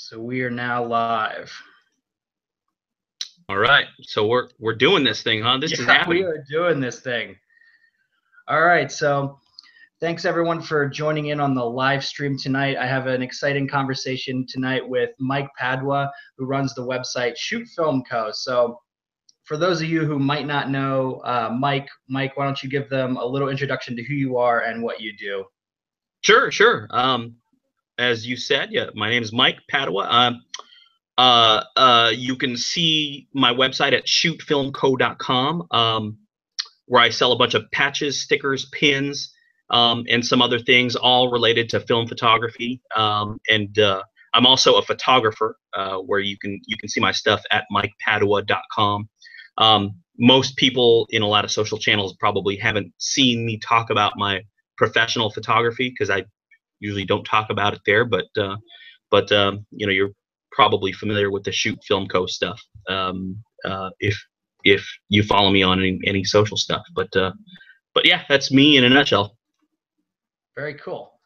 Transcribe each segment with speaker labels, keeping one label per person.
Speaker 1: So we are now live.
Speaker 2: All right. So we're we're doing this thing, huh? This
Speaker 1: yeah,
Speaker 2: is happening.
Speaker 1: We are doing this thing. All right. So thanks everyone for joining in on the live stream tonight. I have an exciting conversation tonight with Mike Padua, who runs the website Shoot Film Co. So for those of you who might not know uh, Mike, Mike, why don't you give them a little introduction to who you are and what you do?
Speaker 2: Sure, sure. Um, as you said, yeah, my name is Mike Padua. Um, uh, uh, you can see my website at shootfilmco.com, um, where I sell a bunch of patches, stickers, pins, um, and some other things, all related to film photography. Um, and uh, I'm also a photographer, uh, where you can you can see my stuff at mikepadua.com. Um, most people in a lot of social channels probably haven't seen me talk about my professional photography because I usually don't talk about it there. But uh, but um, you know, you're probably familiar with the Shoot Film Co. stuff um, uh, if if you follow me on any, any social stuff. But uh, but yeah, that's me in a nutshell.
Speaker 1: Very cool.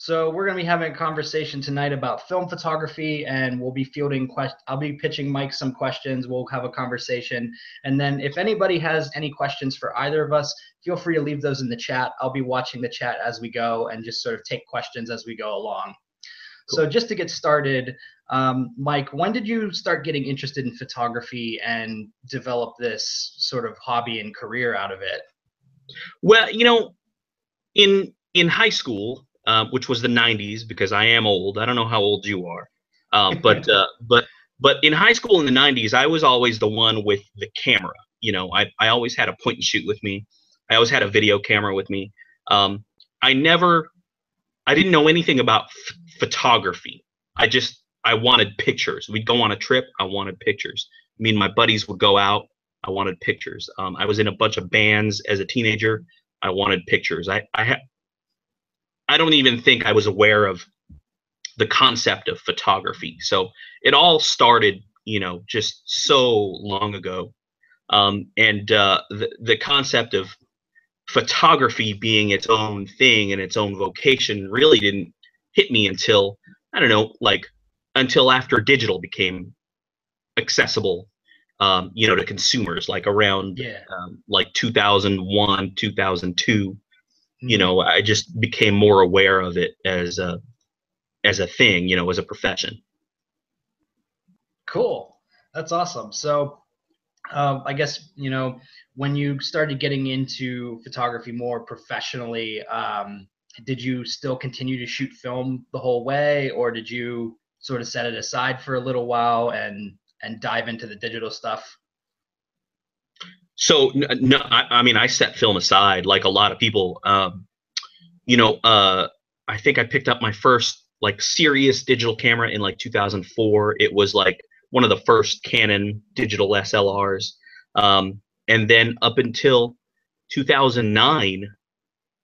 Speaker 1: So we're going to be having a conversation tonight about film photography, and we'll be fielding questions. I'll be pitching Mike some questions. We'll have a conversation, and then if anybody has any questions for either of us, feel free to leave those in the chat. I'll be watching the chat as we go, and just sort of take questions as we go along. Cool. So just to get started, um, Mike, when did you start getting interested in photography and develop this sort of hobby and career out of it?
Speaker 2: Well, you know, in in high school, uh, which was the 90s because I am old. I don't know how old you are, uh, but uh, but but in high school in the 90s, I was always the one with the camera. You know, I I always had a point and shoot with me. I always had a video camera with me. Um, I never, I didn't know anything about photography. I just I wanted pictures. We'd go on a trip. I wanted pictures. Me and my buddies would go out. I wanted pictures. Um, I was in a bunch of bands as a teenager. I wanted pictures. I I had I don't even think I was aware of the concept of photography. So it all started, you know, just so long ago. Um, and uh, the, the concept of photography being its own thing and its own vocation really didn't hit me until, I don't know, like until after digital became accessible um, you know, to consumers, like around
Speaker 1: yeah.
Speaker 2: um, like 2001, 2002 you know i just became more aware of it as a as a thing you know as a profession.
Speaker 1: Cool. That's awesome. So um, i guess you know when you started getting into photography more professionally um, did you still continue to shoot film the whole way or did you sort of set it aside for a little while and and dive into the digital stuff
Speaker 2: so no, I, I, mean, I set film aside like a lot of people. Um, you know, uh, I think I picked up my first like serious digital camera in like 2004. It was like one of the first Canon digital SLRs, um, and then up until 2009,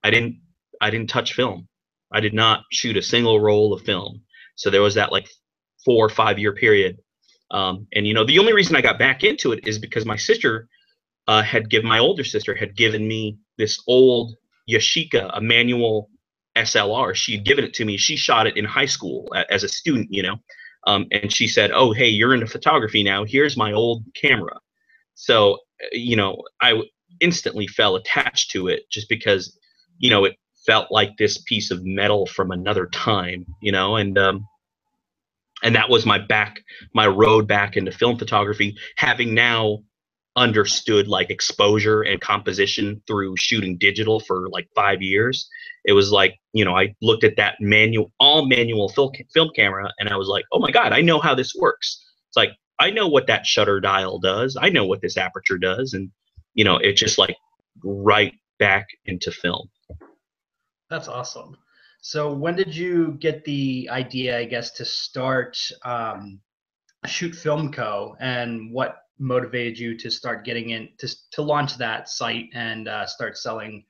Speaker 2: I didn't I didn't touch film. I did not shoot a single roll of film. So there was that like four or five year period. Um, and you know, the only reason I got back into it is because my sister uh, had given my older sister had given me this old Yashica, a manual SLR. She had given it to me. She shot it in high school as a student, you know. Um, and she said, "Oh, hey, you're into photography now. Here's my old camera." So, you know, I instantly fell attached to it just because, you know, it felt like this piece of metal from another time, you know, and um, and that was my back, my road back into film photography. Having now understood like exposure and composition through shooting digital for like five years. It was like, you know, I looked at that manual, all manual film, film camera, and I was like, oh my God, I know how this works. It's like, I know what that shutter dial does. I know what this aperture does. And, you know, it just like right back into film.
Speaker 1: That's awesome. So when did you get the idea, I guess, to start um, Shoot Film Co. and what motivated you to start getting in to to launch that site and uh, start selling,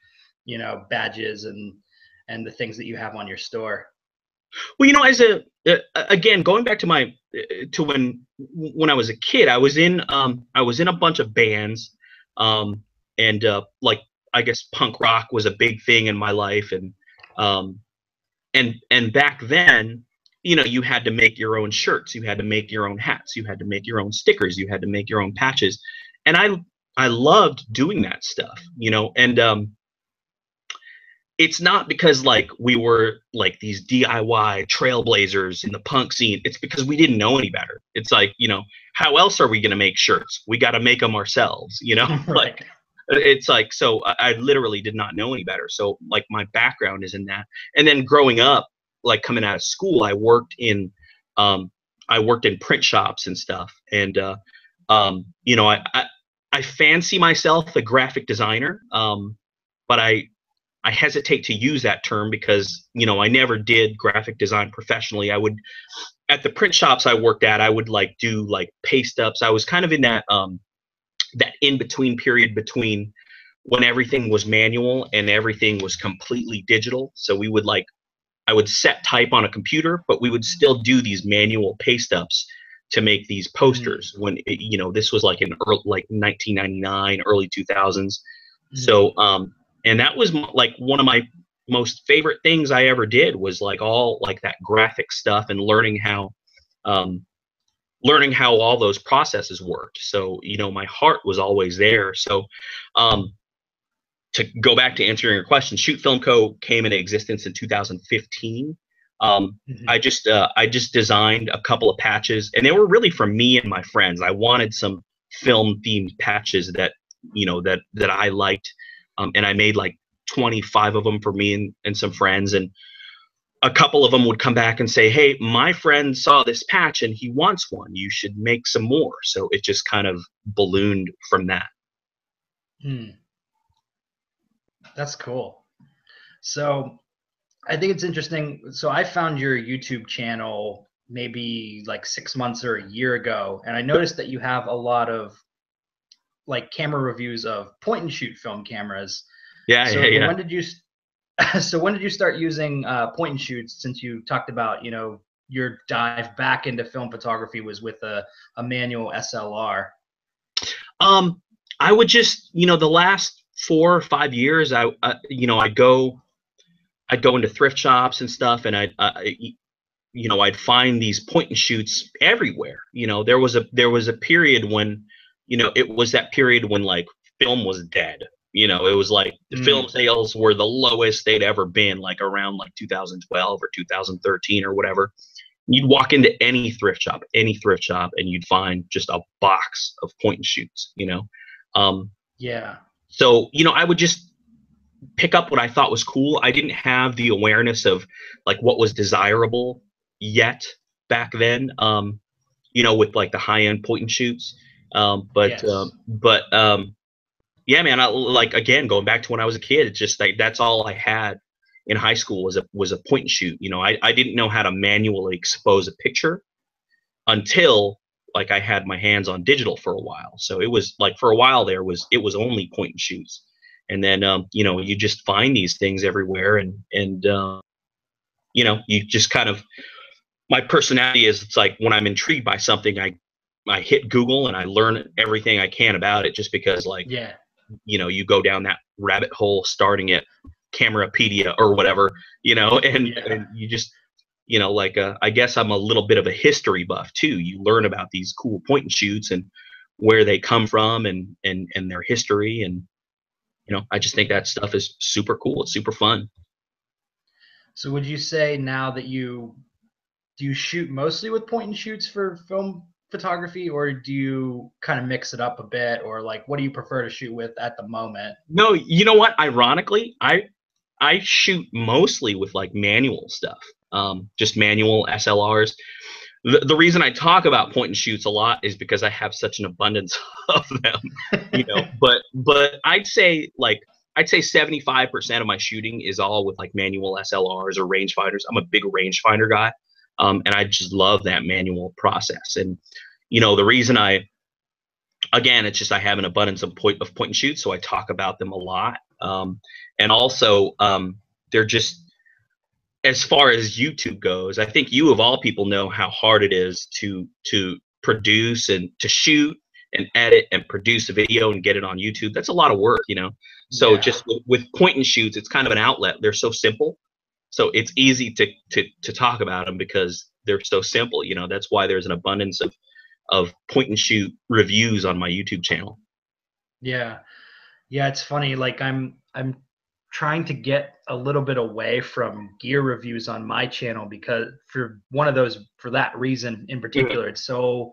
Speaker 1: you know, badges and and the things that you have on your store?
Speaker 2: Well, you know, as a uh, again going back to my uh, to when when I was a kid, I was in um I was in a bunch of bands, um and uh, like I guess punk rock was a big thing in my life, and um and and back then you know you had to make your own shirts you had to make your own hats you had to make your own stickers you had to make your own patches. And i i loved doing that stuff you know and um it's not because like we were like these diy trailblazers in the punk scene. It's because we didn't know any better. It's like you know how else are we going to make shirts? We got to make them ourselves you know?
Speaker 1: Right.
Speaker 2: like it's like so I, I literally did not know any better. So like my background is in that. And then growing up like coming out of school i worked in um i worked in print shops and stuff. And uh um you know i i, I fancy myself a graphic designer um but i i hesitate to use that term because you know i never did graphic design professionally. I would at the print shops i worked at i would like do like paste ups. I was kind of in that um that in between period between when everything was manual and everything was completely digital. So we would like, I would set type on a computer, but we would still do these manual paste ups to make these posters. When it, you know this was like in early, like 1999, early 2000s. So um, and that was like one of my most favorite things I ever did was like all like that graphic stuff and learning how um, learning how all those processes worked. So, you know, my heart was always there. So, um, to go back to answering your question, Shoot Film Co. came into existence in 2015. Um,
Speaker 1: Mhm.
Speaker 2: I just uh, I just designed a couple of patches, and they were really for me and my friends. I wanted some film themed patches that you know that that I liked, um, and I made like 25 of them for me and, and some friends, and a couple of them would come back and say, "Hey, my friend saw this patch and he wants one. You should make some more." So it just kind of ballooned from that.
Speaker 1: Hmm. That's cool. So I think it's interesting. So I found your YouTube channel maybe like six months or a year ago, and I noticed that you have a lot of like camera reviews of point and shoot film cameras.
Speaker 2: Yeah,
Speaker 1: so
Speaker 2: yeah, yeah.
Speaker 1: when did you so when did you start using uh, point and shoots since you talked about you know your dive back into film photography was with a, a manual SLR.
Speaker 2: Um, I would just, you know, the last four or five years, I, I you know, I'd go, I'd go into thrift shops and stuff, and I'd, uh, you know, I'd find these point and shoots everywhere. You know, there was a there was a period when, you know, it was that period when like film was dead. You know, it was like the
Speaker 1: Mm.
Speaker 2: film sales were the lowest they'd ever been, like around like 2012 or 2013 or whatever. You'd walk into any thrift shop, any thrift shop, and you'd find just a box of point and shoots. You know, um,
Speaker 1: Yeah.
Speaker 2: So you know, I would just pick up what I thought was cool. I didn't have the awareness of like what was desirable yet back then. Um, you know, with like the high end point and shoots. Um, but
Speaker 1: Yes.
Speaker 2: um, but um, yeah, man. I, like again, going back to when I was a kid, it's just like that's all I had in high school was a was a point and shoot. You know, I I didn't know how to manually expose a picture until like I had my hands on digital for a while. So it was like for a while there was it was only point and shoots, and then um, you know you just find these things everywhere, and and uh, you know you just kind of my personality is it's like when I'm intrigued by something, I I hit Google and I learn everything I can about it, just because like
Speaker 1: Yeah.
Speaker 2: you know you go down that rabbit hole starting at camerapedia or whatever you know and,
Speaker 1: Yeah.
Speaker 2: and you just you know like uh, i guess i'm a little bit of a history buff too. You learn about these cool point and shoots and where they come from and and and their history and you know i just think that stuff is super cool. It's super fun.
Speaker 1: So would you say now that you do you shoot mostly with point and shoots for film photography or do you kind of mix it up a bit or like what do you prefer to shoot with at the moment?
Speaker 2: no you know what? Ironically i i shoot mostly with like manual stuff um just manual slrs the, the reason i talk about point and shoots a lot is because i have such an abundance of them you know but but i'd say like i'd say 75% of my shooting is all with like manual slrs or rangefinders i'm a big rangefinder guy um, and i just love that manual process. And you know the reason i again it's just i have an abundance of point of point and shoot so i talk about them a lot. Um, and also um, they're just as far as youtube goes i think you of all people know how hard it is to to produce and to shoot and edit and produce a video and get it on youtube that's a lot of work you know so
Speaker 1: Yeah.
Speaker 2: just with, with point and shoots it's kind of an outlet they're so simple so it's easy to to to talk about them because they're so simple. You know, that's why there's an abundance of of point and shoot reviews on my YouTube channel.
Speaker 1: Yeah. Yeah, it's funny. Like I'm I'm trying to get a little bit away from gear reviews on my channel because for one of those for that reason in particular, it's so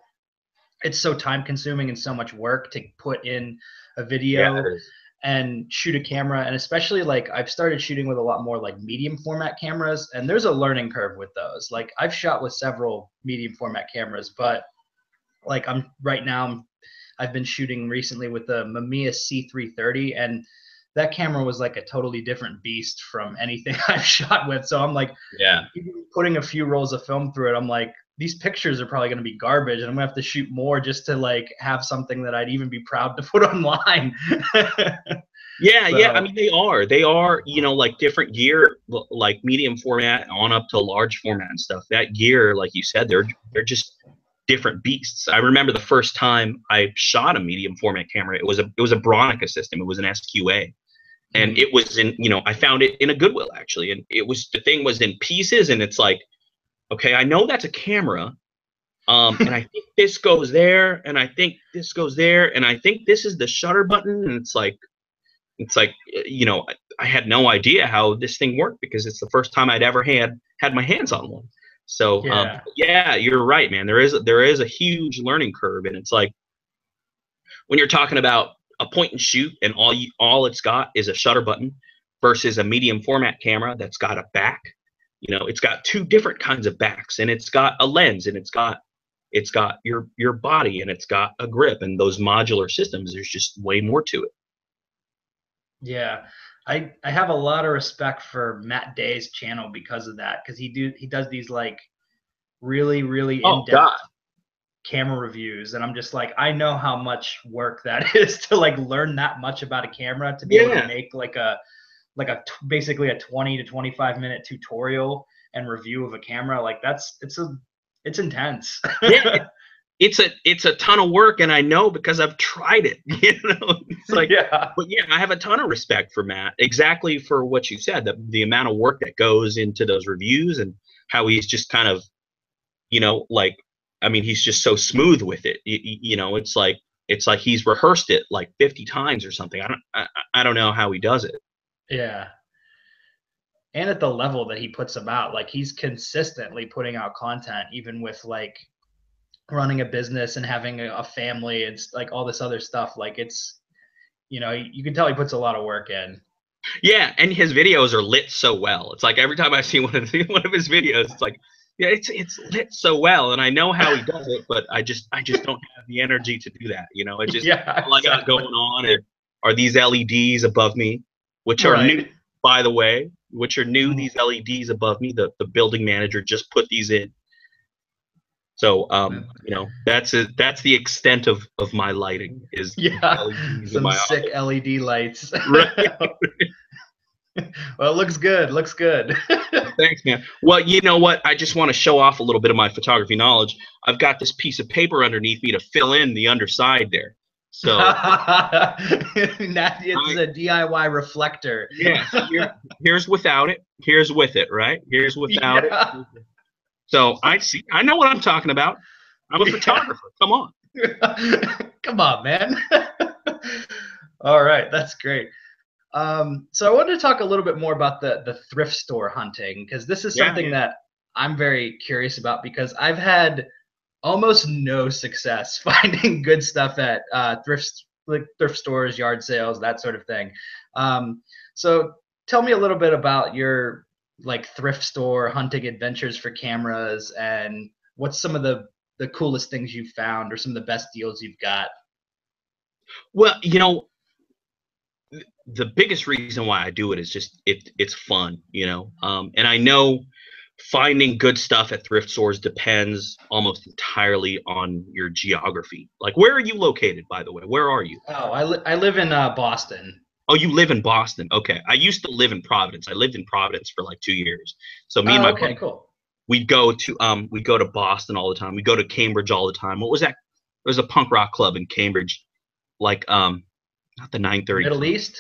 Speaker 1: it's so time consuming and so much work to put in a video yeah, and shoot a camera. And especially like I've started shooting with a lot more like medium format cameras and there's a learning curve with those. Like I've shot with several medium format cameras, but like I'm right now I've been shooting recently with the Mamiya C330 and that camera was like a totally different beast from anything I've shot with. So I'm like,
Speaker 2: yeah,
Speaker 1: putting a few rolls of film through it, I'm like, these pictures are probably going to be garbage, and I'm gonna have to shoot more just to like have something that I'd even be proud to put online.
Speaker 2: yeah, so. yeah. I mean, they are. They are. You know, like different gear, like medium format on up to large format and stuff. That gear, like you said, they're they're just different beasts. I remember the first time I shot a medium format camera. It was a it was a Bronica system. It was an SQA, and it was in you know I found it in a Goodwill actually, and it was the thing was in pieces, and it's like, okay, I know that's a camera, um, and I think this goes there, and I think this goes there, and I think this is the shutter button, and it's like, it's like you know I had no idea how this thing worked because it's the first time I'd ever had had my hands on one. So um, yeah. Um, yeah, you're right, man. There is there is a huge learning curve, and it's like when you're talking about a point and shoot, and all you, all it's got is a shutter button, versus a medium format camera that's got a back. You know, it's got two different kinds of backs, and it's got a lens, and it's got it's got your your body, and it's got a grip, and those modular systems. There's just way more to it.
Speaker 1: Yeah, I I have a lot of respect for Matt Day's channel because of that because he do he does these like really really oh, in depth camera reviews and I'm just like I know how much work that is to like learn that much about a camera to be yeah. able to make like a like a basically a 20 to 25 minute tutorial and review of a camera. Like that's it's a it's intense.
Speaker 2: Yeah. It's a it's a ton of work and i know because i've tried it you know? It's like yeah. but yeah i have a ton of respect for matt exactly for what you said the, the amount of work that goes into those reviews and how he's just kind of you know like i mean he's just so smooth with it. You, you know it's like it's like he's rehearsed it like 50 times or something. I don't I, I don't know how he does it.
Speaker 1: Yeah. And at the level that he puts them out like he's consistently putting out content even with like running a business and having a, a family and like all this other stuff. Like it's you know you can tell he puts a lot of work in.
Speaker 2: Yeah and his videos are lit so well. It's like every time i see one of the, one of his videos it's like yeah it's it's lit so well and i know how he does it but i just i just don't have the energy to do that you know it just yeah, all i got going on are, are these leds above me which are right. new by the way which are new mm-hmm. these leds above me the, the building manager just put these in so um, you know, that's it. That's the extent of of my lighting is
Speaker 1: yeah, some sick office. LED lights. Right. well, it looks good. Looks good.
Speaker 2: Thanks, man. Well, you know what? I just want to show off a little bit of my photography knowledge. I've got this piece of paper underneath me to fill in the underside there. So
Speaker 1: that it's a DIY reflector.
Speaker 2: yeah. Here, here's without it. Here's with it. Right. Here's without yeah. it. So I see. I know what I'm talking about. I'm a photographer. Come on.
Speaker 1: Come on, man. All right, that's great. Um, so I wanted to talk a little bit more about the the thrift store hunting because this is something yeah, yeah. that I'm very curious about because I've had almost no success finding good stuff at uh, thrift like thrift stores, yard sales, that sort of thing. Um, so tell me a little bit about your like thrift store hunting adventures for cameras and what's some of the the coolest things you've found or some of the best deals you've got
Speaker 2: well you know the biggest reason why i do it is just it it's fun you know um, and i know finding good stuff at thrift stores depends almost entirely on your geography like where are you located by the way where are you
Speaker 1: oh i, li- I live in uh, boston
Speaker 2: Oh, you live in Boston. Okay. I used to live in Providence. I lived in Providence for like two years. So me oh, and my
Speaker 1: okay, cool.
Speaker 2: We'd go to um we go to Boston all the time. We go to Cambridge all the time. What was that? There was a punk rock club in Cambridge, like um not the 930.
Speaker 1: Middle East?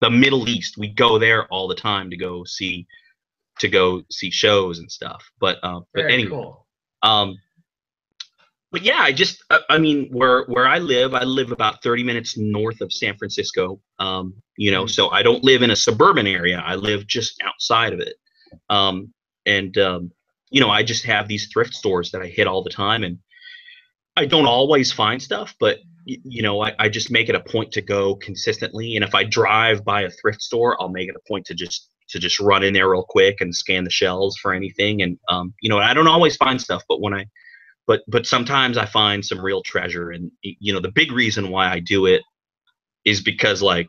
Speaker 2: The Middle East. We go there all the time to go see to go see shows and stuff. But uh but anyway. Cool. Um, but yeah, I just, I, I, mean, where where I live, I live about 30 minutes north of San Francisco. Um, you know, mm-hmm. so I don't live in a suburban area. I live just outside of it. Um, and um, you know, I just have these thrift stores that I hit all the time, and I don't always find stuff, but you know, I, I just make it a point to go consistently. And if I drive by a thrift store, I'll make it a point to just to just run in there real quick and scan the shelves for anything. And um, you know, I don't always find stuff, but when I but but sometimes I find some real treasure. And you know, the big reason why I do it is because like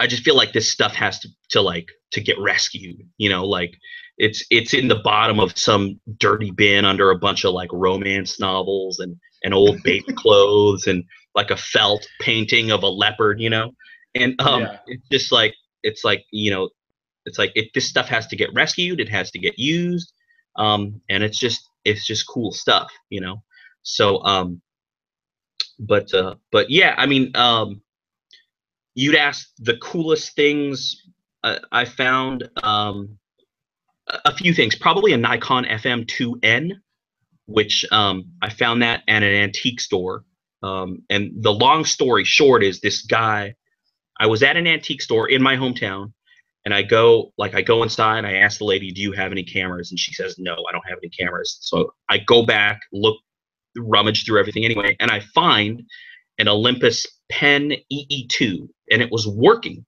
Speaker 2: I just feel like this stuff has to to like to get rescued. You know, like it's it's in the bottom of some dirty bin under a bunch of like romance novels and and old baby clothes and like a felt painting of a leopard. You know, and um, yeah. it's just like it's like you know, it's like it this stuff has to get rescued. It has to get used. Um, and it's just it's just cool stuff. You know, so um, but uh, but yeah, I mean um you'd ask the coolest things uh, I found. Um, a few things, probably a Nikon FM2N, which um, I found that at an antique store. Um, and the long story short is this guy, I was at an antique store in my hometown, and I go like I go inside. And I ask the lady, "Do you have any cameras?" And she says, "No, I don't have any cameras." So I go back, look, rummage through everything anyway, and I find an Olympus Pen EE2, and it was working,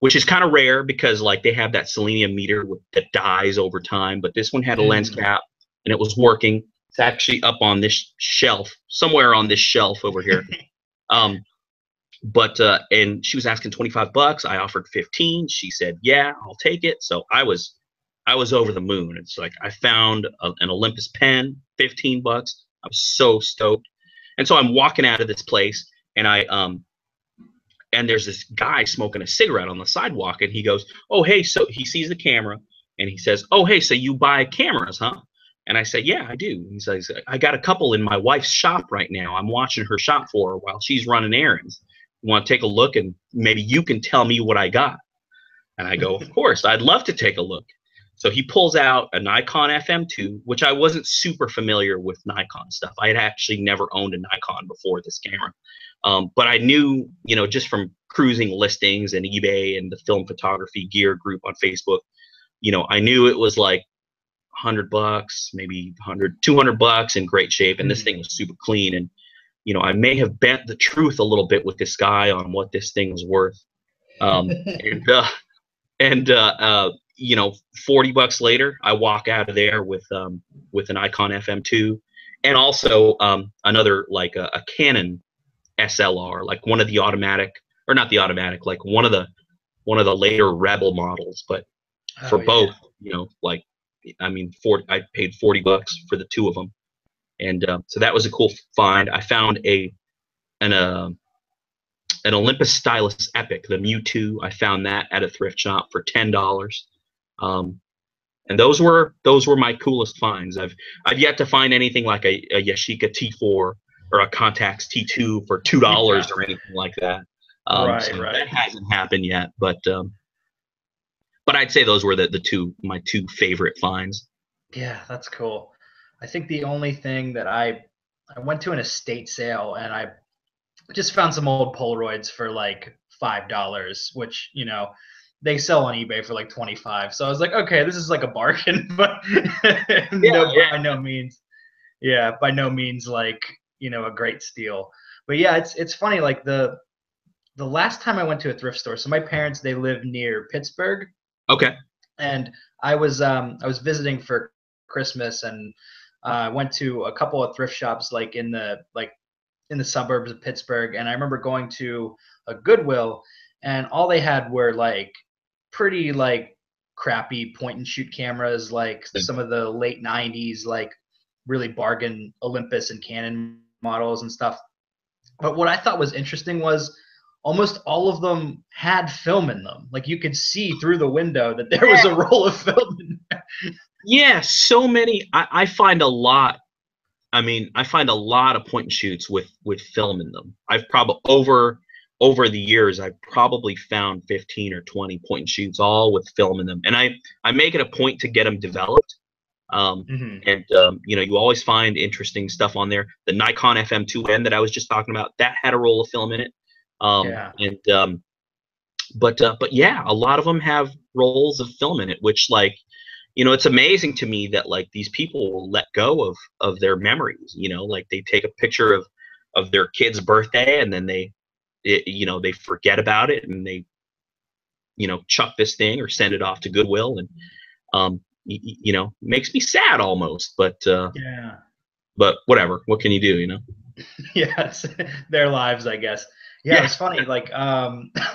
Speaker 2: which is kind of rare because like they have that selenium meter with, that dies over time, but this one had a mm. lens cap and it was working. It's actually up on this shelf, somewhere on this shelf over here. um, but uh, and she was asking 25 bucks. I offered 15. She said, "Yeah, I'll take it." So I was I was over the moon. It's like I found a, an Olympus pen, 15 bucks. I was so stoked. And so I'm walking out of this place and I um and there's this guy smoking a cigarette on the sidewalk and he goes, "Oh, hey, so he sees the camera and he says, "Oh, hey, so you buy cameras, huh?" And I say, "Yeah, I do." He says, "I got a couple in my wife's shop right now. I'm watching her shop for her while she's running errands. You want to take a look and maybe you can tell me what I got?" And I go, "Of course, I'd love to take a look." So he pulls out a Nikon FM2, which I wasn't super familiar with Nikon stuff. I had actually never owned a Nikon before this camera. Um, but I knew, you know, just from cruising listings and eBay and the film photography gear group on Facebook, you know, I knew it was like 100 bucks, maybe 100, 200 bucks in great shape. And this thing was super clean. And, you know, I may have bent the truth a little bit with this guy on what this thing was worth. Um, and, uh, and, uh, uh, you know, 40 bucks later, I walk out of there with, um, with a Nikon FM2 and also, um, another like a, a Canon SLR, like one of the automatic, or not the automatic, like one of the one of the later Rebel models. But oh, for yeah. both, you know, like I mean, 40, I paid forty bucks for the two of them, and uh, so that was a cool find. I found a an uh, an Olympus Stylus Epic, the Mju-II. I found that at a thrift shop for ten dollars. Um, and those were those were my coolest finds. I've I've yet to find anything like a, a Yashica T4 or a Contax T2 for two dollars yeah. or anything like that. Um, right, so right. That hasn't happened yet, but um, but I'd say those were the the two my two favorite finds.
Speaker 1: Yeah, that's cool. I think the only thing that I I went to an estate sale and I just found some old Polaroids for like five dollars, which you know they sell on eBay for like twenty five. So I was like, okay, this is like a bargain, but yeah, no, yeah. by no means, yeah, by no means like you know a great steal. But yeah, it's it's funny like the the last time I went to a thrift store. So my parents they live near Pittsburgh.
Speaker 2: Okay.
Speaker 1: And I was um I was visiting for Christmas and I uh, went to a couple of thrift shops like in the like in the suburbs of Pittsburgh and I remember going to a Goodwill and all they had were like pretty like crappy point and shoot cameras like some of the late 90s like really bargain Olympus and Canon models and stuff. But what I thought was interesting was almost all of them had film in them. Like you could see through the window that there was a roll of film in there.
Speaker 2: Yeah, so many. I, I find a lot. I mean, I find a lot of point and shoots with with film in them. I've probably over over the years I've probably found 15 or 20 point and shoots all with film in them. And I I make it a point to get them developed Um, mm-hmm. And um, you know, you always find interesting stuff on there. The Nikon FM2N that I was just talking about that had a roll of film in it. Um, yeah. And um, but uh, but yeah, a lot of them have rolls of film in it, which like you know, it's amazing to me that like these people will let go of of their memories. You know, like they take a picture of of their kid's birthday and then they, it, you know, they forget about it and they, you know, chuck this thing or send it off to Goodwill and um, you know makes me sad almost but uh
Speaker 1: yeah.
Speaker 2: but whatever what can you do you know?
Speaker 1: Yes their lives i guess. Yeah, yeah. it's funny like um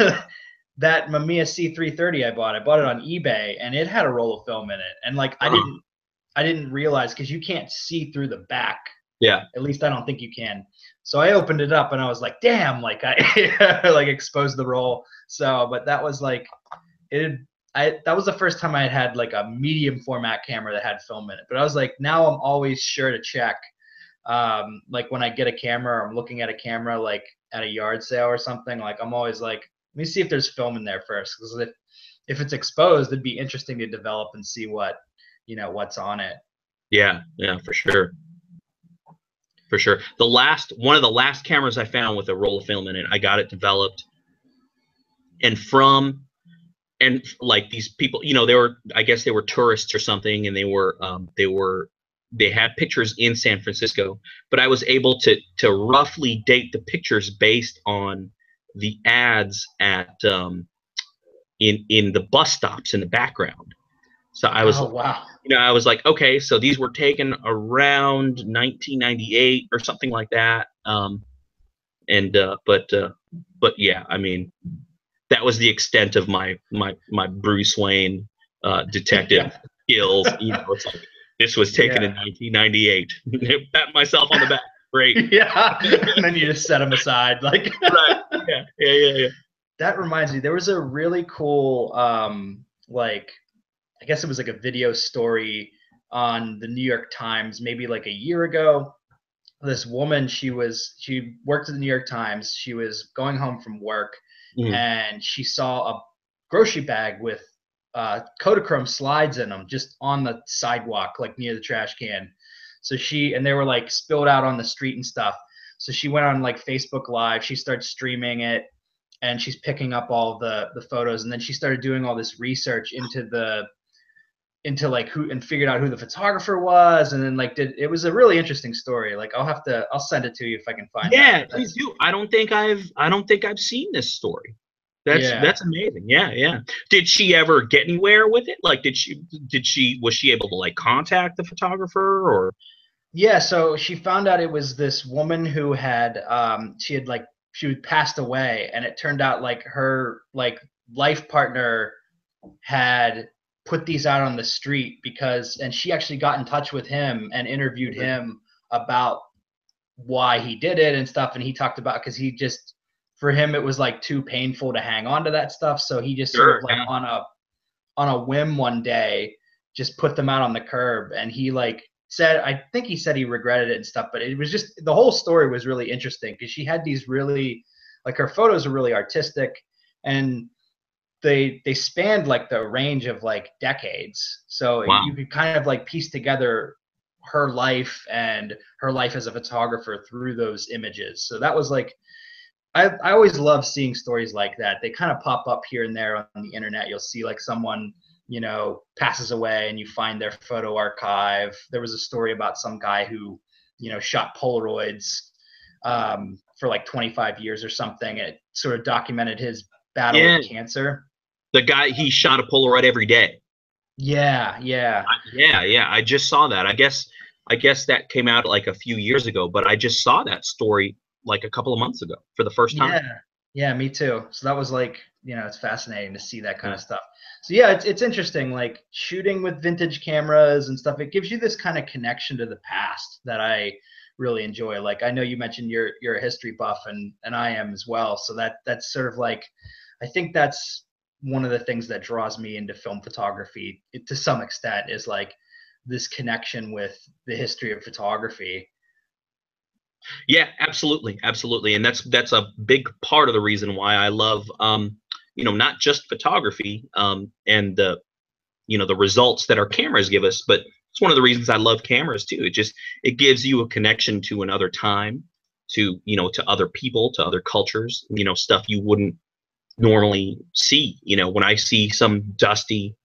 Speaker 1: that Mamiya C330 I bought I bought it on eBay and it had a roll of film in it and like I didn't I didn't realize because you can't see through the back.
Speaker 2: Yeah.
Speaker 1: At least I don't think you can. So I opened it up and I was like damn like I like exposed the roll. So but that was like it I that was the first time I had had like a medium format camera that had film in it. But I was like, now I'm always sure to check. Um, like when I get a camera, or I'm looking at a camera like at a yard sale or something. Like I'm always like, let me see if there's film in there first, because if if it's exposed, it'd be interesting to develop and see what you know what's on it.
Speaker 2: Yeah, yeah, for sure. For sure. The last one of the last cameras I found with a roll of film in it, I got it developed. And from and like these people, you know, they were, I guess they were tourists or something, and they were, um, they were, they had pictures in San Francisco, but I was able to to roughly date the pictures based on the ads at um, in in the bus stops in the background. So I was,
Speaker 1: oh, wow.
Speaker 2: you know, I was like, okay, so these were taken around 1998 or something like that. Um, and uh, but uh, but yeah, I mean, that was the extent of my my my Bruce Wayne uh, detective skills. You know, it's like this was taken yeah. in 1998. Pat myself on the back. Great.
Speaker 1: Yeah. and then you just set them aside, like.
Speaker 2: right. Yeah. Yeah. Yeah. Yeah.
Speaker 1: That reminds me. There was a really cool, um, like, I guess it was like a video story on the New York Times, maybe like a year ago. This woman, she was she worked at the New York Times. She was going home from work mm-hmm. and she saw a grocery bag with uh, Kodachrome slides in them just on the sidewalk, like near the trash can. So she and they were like spilled out on the street and stuff. So she went on like Facebook Live. She started streaming it, and she's picking up all the the photos. And then she started doing all this research into the into like who and figured out who the photographer was and then like did it was a really interesting story. Like i'll have to i'll send it to you if i can find
Speaker 2: yeah please do. I don't think i've i don't think i've seen this story. That's yeah. that's amazing. Yeah yeah. Did she ever get anywhere with it? Like did she did she was she able to like contact the photographer or?
Speaker 1: Yeah so she found out it was this woman who had um she had like she passed away and it turned out like her like life partner had put these out on the street because and she actually got in touch with him and interviewed him about why he did it and stuff. And he talked about because he just for him it was like too painful to hang on to that stuff. So he just sure, sort of like yeah. on a on a whim one day just put them out on the curb. And he like said i think he said he regretted it and stuff but it was just the whole story was really interesting because she had these really like her photos are really artistic. And they they spanned like the range of like decades. So wow. you could kind of like piece together her life and her life as a photographer through those images. So that was like I, I always love seeing stories like that. They kind of pop up here and there on the internet. You'll see like someone you know passes away and you find their photo archive. There was a story about some guy who you know shot polaroids um, for like 25 years or something. It sort of documented his battle yeah. with cancer
Speaker 2: the guy he shot a Polaroid every day.
Speaker 1: Yeah, yeah,
Speaker 2: I, yeah, yeah. I just saw that. I guess I guess that came out like a few years ago, but I just saw that story like a couple of months ago for the first time.
Speaker 1: Yeah, yeah, me too. So that was like you know it's fascinating to see that kind yeah. of stuff. So yeah, it's it's interesting like shooting with vintage cameras and stuff. It gives you this kind of connection to the past that I really enjoy. Like I know you mentioned you're you're a history buff and and I am as well. So that that's sort of like I think that's one of the things that draws me into film photography to some extent is like this connection with the history of photography
Speaker 2: yeah absolutely absolutely and that's that's a big part of the reason why i love um you know not just photography um and the you know the results that our cameras give us but it's one of the reasons I love cameras too. It just it gives you a connection to another time, to you know, to other people, to other cultures, you know, stuff you wouldn't normally see. You know, when I see some dusty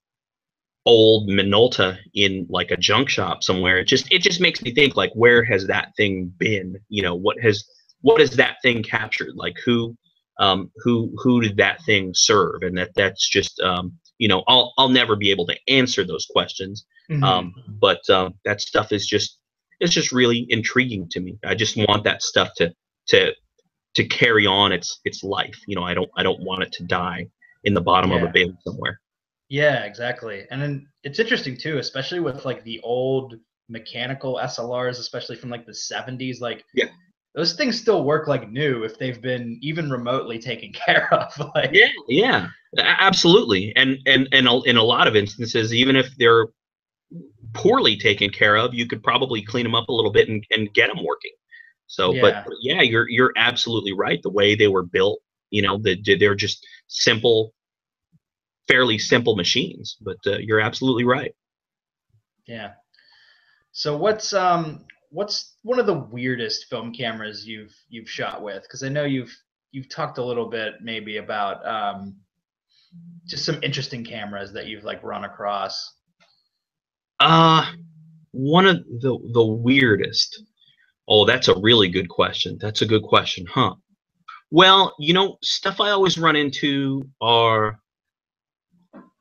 Speaker 2: old Minolta in like a junk shop somewhere, it just it just makes me think like where has that thing been? You know, what has what has that thing captured? Like who um who who did that thing serve? And that that's just um you know, I'll I'll never be able to answer those questions.
Speaker 1: Mhm.
Speaker 2: Um but um that stuff is just it's just really intriguing to me. I just want that stuff to to to carry on its its life. You know, I don't I don't want it to die in the bottom of a bin somewhere.
Speaker 1: Yeah, exactly. And then it's interesting too, especially with like the old mechanical SLRs, especially from like the 70s. Like,
Speaker 2: Yeah.
Speaker 1: those things still work like new if they've been even remotely taken care of. Like,
Speaker 2: Yeah, yeah, absolutely. And and and in a lot of instances, even if they're poorly taken care of, you could probably clean them up a little bit and, and get them working. So,
Speaker 1: Yeah.
Speaker 2: but yeah, you're you're absolutely right. The way they were built, you know, they, they're just simple, fairly simple machines. But uh, you're absolutely right.
Speaker 1: yeah. So what's um what's one of the weirdest film cameras you've you've shot with? Because I know you've you've talked a little bit maybe about um just some interesting cameras that you've like run across.
Speaker 2: Uh one of the the weirdest. Oh, that's a really good question. That's a good question, huh? Well, you know, stuff I always run into are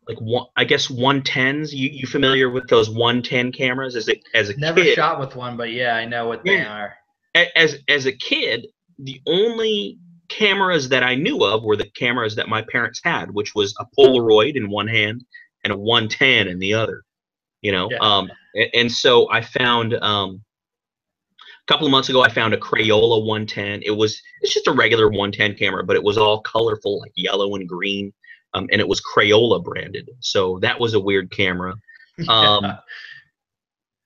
Speaker 2: like one, I guess 110s. You you familiar with those 110 cameras as a as a
Speaker 1: Never
Speaker 2: kid?
Speaker 1: shot with one, but yeah, I know what they are.
Speaker 2: as as a kid, the only cameras that I knew of were the cameras that my parents had, which was a Polaroid in one hand and a 110 in the other. You know,
Speaker 1: Yeah.
Speaker 2: um, a- and, so I found um, a couple of months ago I found a Crayola 110. It was it's just a regular 110 camera, but it was all colorful, like yellow and green, um, and it was Crayola branded. So that was a weird camera Um,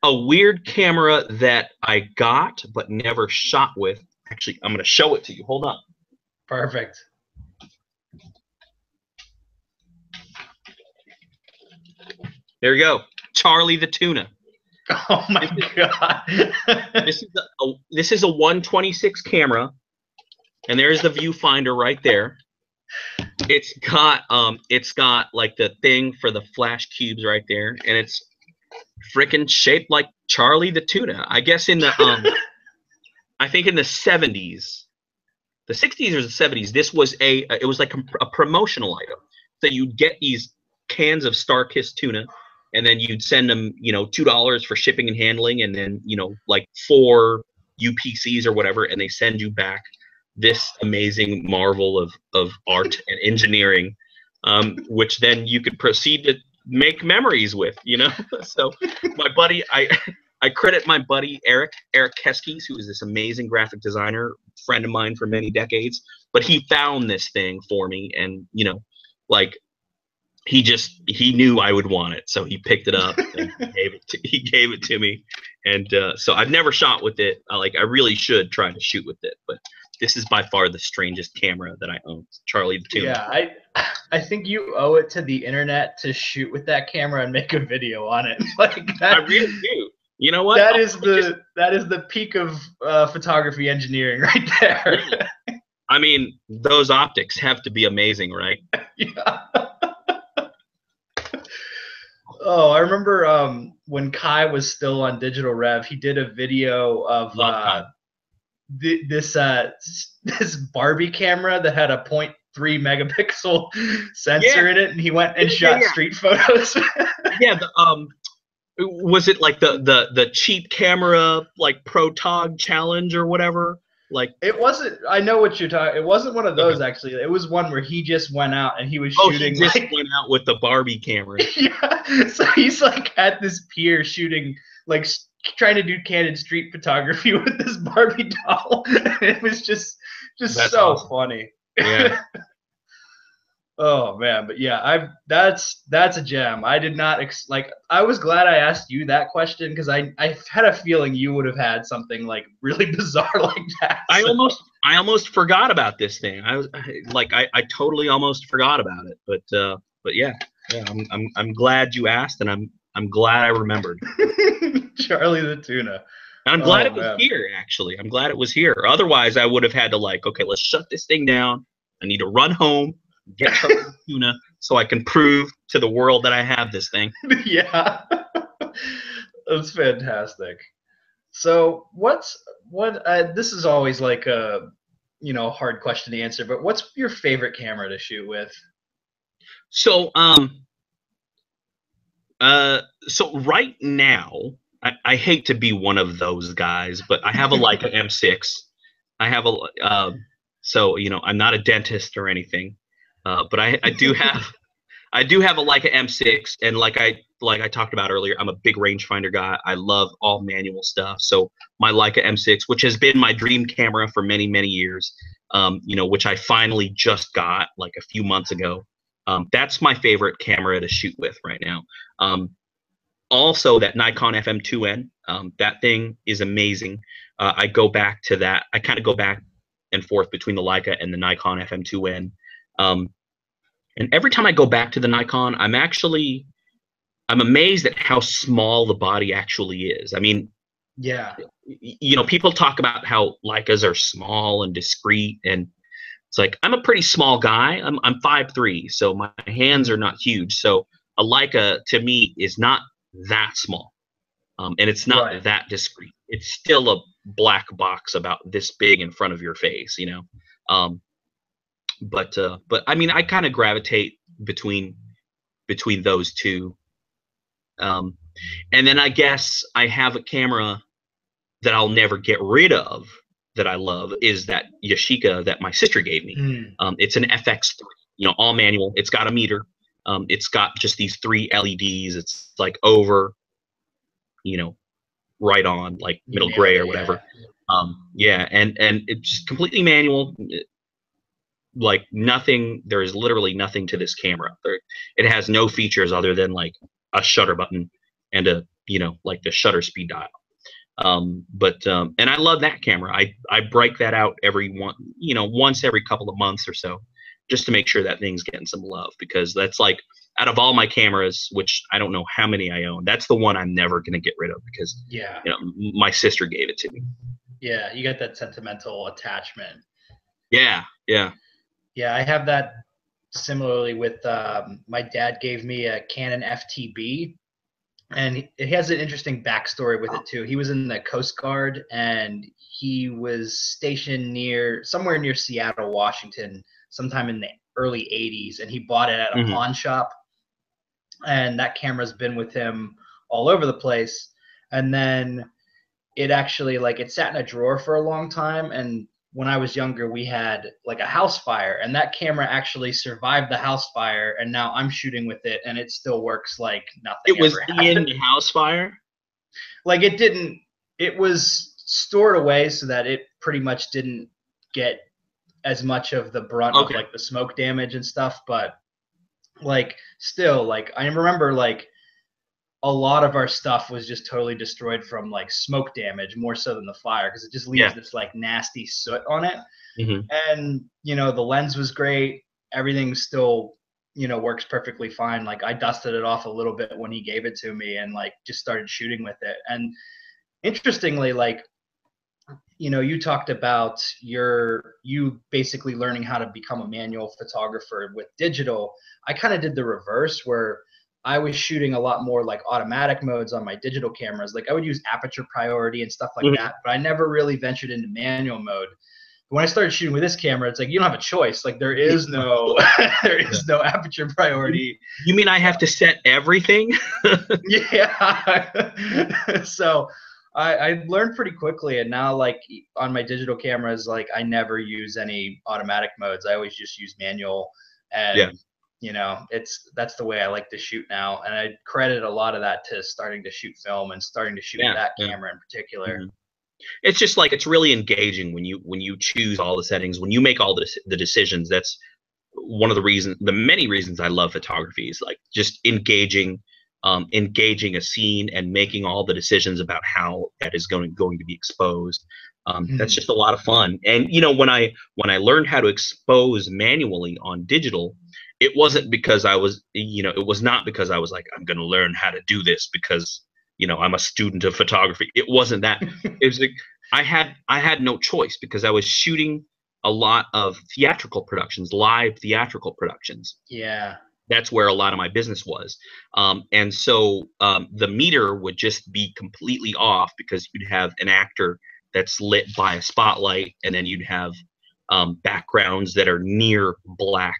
Speaker 2: a weird camera that I got but never shot with. Actually, I'm going to show it to you. Hold on.
Speaker 1: Perfect.
Speaker 2: There you go. Charlie the tuna.
Speaker 1: Oh my god.
Speaker 2: This is a, a this is a 126 camera, and there's the viewfinder right there. It's got um it's got like the thing for the flash cubes right there, and it's freaking shaped like Charlie the tuna. I guess in the um I think in the 70s, the 60s or the 70s, this was a it was like a, a promotional item. So you'd get these cans of StarKist tuna, and then you'd send them, you know, two dollars for shipping and handling, and then you know, like four UPCs or whatever, and they send you back this amazing marvel of of art and engineering, um, which then you could proceed to make memories with, you know. so my buddy, I I credit my buddy Eric Eric Keskes, who is this amazing graphic designer, friend of mine for many decades. But he found this thing for me, and you know, like he just he knew I would want it, so he picked it up and he gave it to, he gave it to me, and uh, so I've never shot with it. I, like I really should try to shoot with it, but this is by far the strangest camera that I own. Charlie the Tuna.
Speaker 1: yeah, I I think you owe it to the internet to shoot with that camera and make a video on it. Like that, I
Speaker 2: really do. You know what?
Speaker 1: that
Speaker 2: I'll-
Speaker 1: is
Speaker 2: I'll
Speaker 1: the
Speaker 2: just-
Speaker 1: that is the peak of uh, photography engineering right there.
Speaker 2: I mean, those optics have to be amazing, right?
Speaker 1: Yeah. Oh, I remember um, when Kai was still on Digital Rev, he did a video of uh, thi- this uh, this Barbie camera that had a 0.3 megapixel sensor
Speaker 2: Yeah.
Speaker 1: in it, and he went and
Speaker 2: Yeah,
Speaker 1: shot
Speaker 2: yeah.
Speaker 1: street photos.
Speaker 2: yeah the, um was it like the the the cheap camera like protog challenge or whatever like
Speaker 1: it wasn't. I know what you're talking. It wasn't one of those actually. It was one where he just went out and he was
Speaker 2: oh he
Speaker 1: shooting
Speaker 2: just
Speaker 1: like
Speaker 2: went out with the barbie camera
Speaker 1: yeah. So he's like at this pier shooting, like trying to do candid street photography with this Barbie doll. it was just, just
Speaker 2: That's
Speaker 1: so
Speaker 2: awesome.
Speaker 1: funny.
Speaker 2: yeah
Speaker 1: Oh man, but yeah, I that's that's a gem. I did not ex- like. I was glad I asked you that question because I I had a feeling you would have had something like really bizarre like that.
Speaker 2: i
Speaker 1: So-
Speaker 2: almost i almost forgot about this thing i was I- like i i totally almost forgot about it but uh but yeah yeah i'm i'm, I'm glad you asked and i'm I'm glad I remembered.
Speaker 1: Charlie the tuna.
Speaker 2: I'm glad
Speaker 1: Oh,
Speaker 2: it was
Speaker 1: man.
Speaker 2: here, actually. I'm glad it was here. Otherwise, I would have had to, like, okay, let's shut this thing down. I need to run home, get the tuna, so I can prove to the world that I have this thing.
Speaker 1: yeah. That's fantastic. So what's what uh, this is always like a you know hard question to answer, but what's your favorite camera to shoot with?
Speaker 2: So, um, uh, so right now, I, I hate to be one of those guys, but I have a Leica M6. I have a, uh, so you know, I'm not a dentist or anything, uh, but I, I do have, I do have a Leica M6, and like I like I talked about earlier, I'm a big rangefinder guy. I love all manual stuff. So my Leica M6, which has been my dream camera for many many years, um, you know, which I finally just got like a few months ago. Um, that's my favorite camera to shoot with right now. Um, also, that Nikon FM2N, um, that thing is amazing. Uh, I go back to that. I kind of go back and forth between the Leica and the Nikon FM2N. Um, and every time I go back to the Nikon, I'm actually I'm amazed at how small the body actually is. I mean,
Speaker 1: Yeah.
Speaker 2: you know, people talk about how Leicas are small and discreet, and it's like I'm a pretty small guy. I'm I'm five three, so my hands are not huge. So a Leica to me is not that small, um, and it's not
Speaker 1: Right.
Speaker 2: that discreet. It's still a black box about this big in front of your face, you know. Um, but uh, but I mean, I kind of gravitate between between those two. Um, and then I guess I have a camera that I'll never get rid of that I love is that Yashica that my sister gave me.
Speaker 1: Mm.
Speaker 2: Um, it's an FX3, you know, all manual. It's got a meter. Um, it's got just these three LEDs. It's like over, you know, right on, like middle
Speaker 1: nailed
Speaker 2: gray or
Speaker 1: yeah.
Speaker 2: whatever. Um, yeah, and and it's just completely manual. Like nothing. There is literally nothing to this camera. There, it has no features other than like a shutter button and a you know like the shutter speed dial. Um, but um, and I love that camera. I I break that out every one you know once every couple of months or so, just to make sure that thing's getting some love because that's like out of all my cameras, which I don't know how many I own, that's the one I'm never gonna get rid of because
Speaker 1: Yeah.
Speaker 2: you know my sister gave it to me.
Speaker 1: Yeah. You got that sentimental attachment.
Speaker 2: Yeah, yeah.
Speaker 1: Yeah, I have that similarly with um, my dad gave me a Canon FTB, and it has an interesting backstory with it too. He was in the Coast Guard, and he was stationed near somewhere near Seattle, Washington, sometime in the early '80s, and he bought it at a
Speaker 2: Mhm.
Speaker 1: pawn shop, and that camera's been with him all over the place. And then it actually like it sat in a drawer for a long time, and when I was younger, we had like a house fire, and that camera actually survived the house fire, and now I'm shooting with it, and it still works like nothing.
Speaker 2: It was in the house fire.
Speaker 1: like it didn't. It was stored away so that it pretty much didn't get as much of the brunt
Speaker 2: Okay.
Speaker 1: of like the smoke damage and stuff, but like still, like I remember like a lot of our stuff was just totally destroyed from like smoke damage more so than the fire because it just leaves
Speaker 2: Yeah.
Speaker 1: this like nasty soot on it.
Speaker 2: Mhm.
Speaker 1: and you know the lens was great. Everything still you know works perfectly fine. Like i dusted it off a little bit when he gave it to me and like just started shooting with it. And interestingly like you know you talked about your you basically learning how to become a manual photographer with digital. I kind of did the reverse where i was shooting a lot more like automatic modes on my digital cameras like i would use aperture priority and stuff like
Speaker 2: Mhm.
Speaker 1: that but i never really ventured into manual mode when I started shooting with this camera, it's like you don't have a choice. Like there is no there is no aperture priority.
Speaker 2: You mean I have to set everything?
Speaker 1: Yeah. so I, I learned pretty quickly, and now like on my digital cameras, like I never use any automatic modes. I always just use manual, and
Speaker 2: Yeah.
Speaker 1: You know it's that's the way I like to shoot now. And I credit a lot of that to starting to shoot film and starting to shoot
Speaker 2: Yeah,
Speaker 1: that
Speaker 2: yeah.
Speaker 1: camera in particular.
Speaker 2: Mhm. it's just like it's really engaging when you when you choose all the settings when you make all the, the decisions that's one of the reasons the many reasons i love photography is like just engaging um, engaging a scene and making all the decisions about how that is going going to be exposed um, that's
Speaker 1: Mhm.
Speaker 2: just a lot of fun and you know when i when i learned how to expose manually on digital it wasn't because I was, you know, it was not because I was like, I'm going to learn how to do this because, you know, I'm a student of photography. It wasn't that. it was like I had I had no choice because I was shooting a lot of theatrical productions, live theatrical productions.
Speaker 1: Yeah.
Speaker 2: That's where a lot of my business was. Um, and so um, the meter would just be completely off because you'd have an actor that's lit by a spotlight, and then you'd have um, backgrounds that are near black.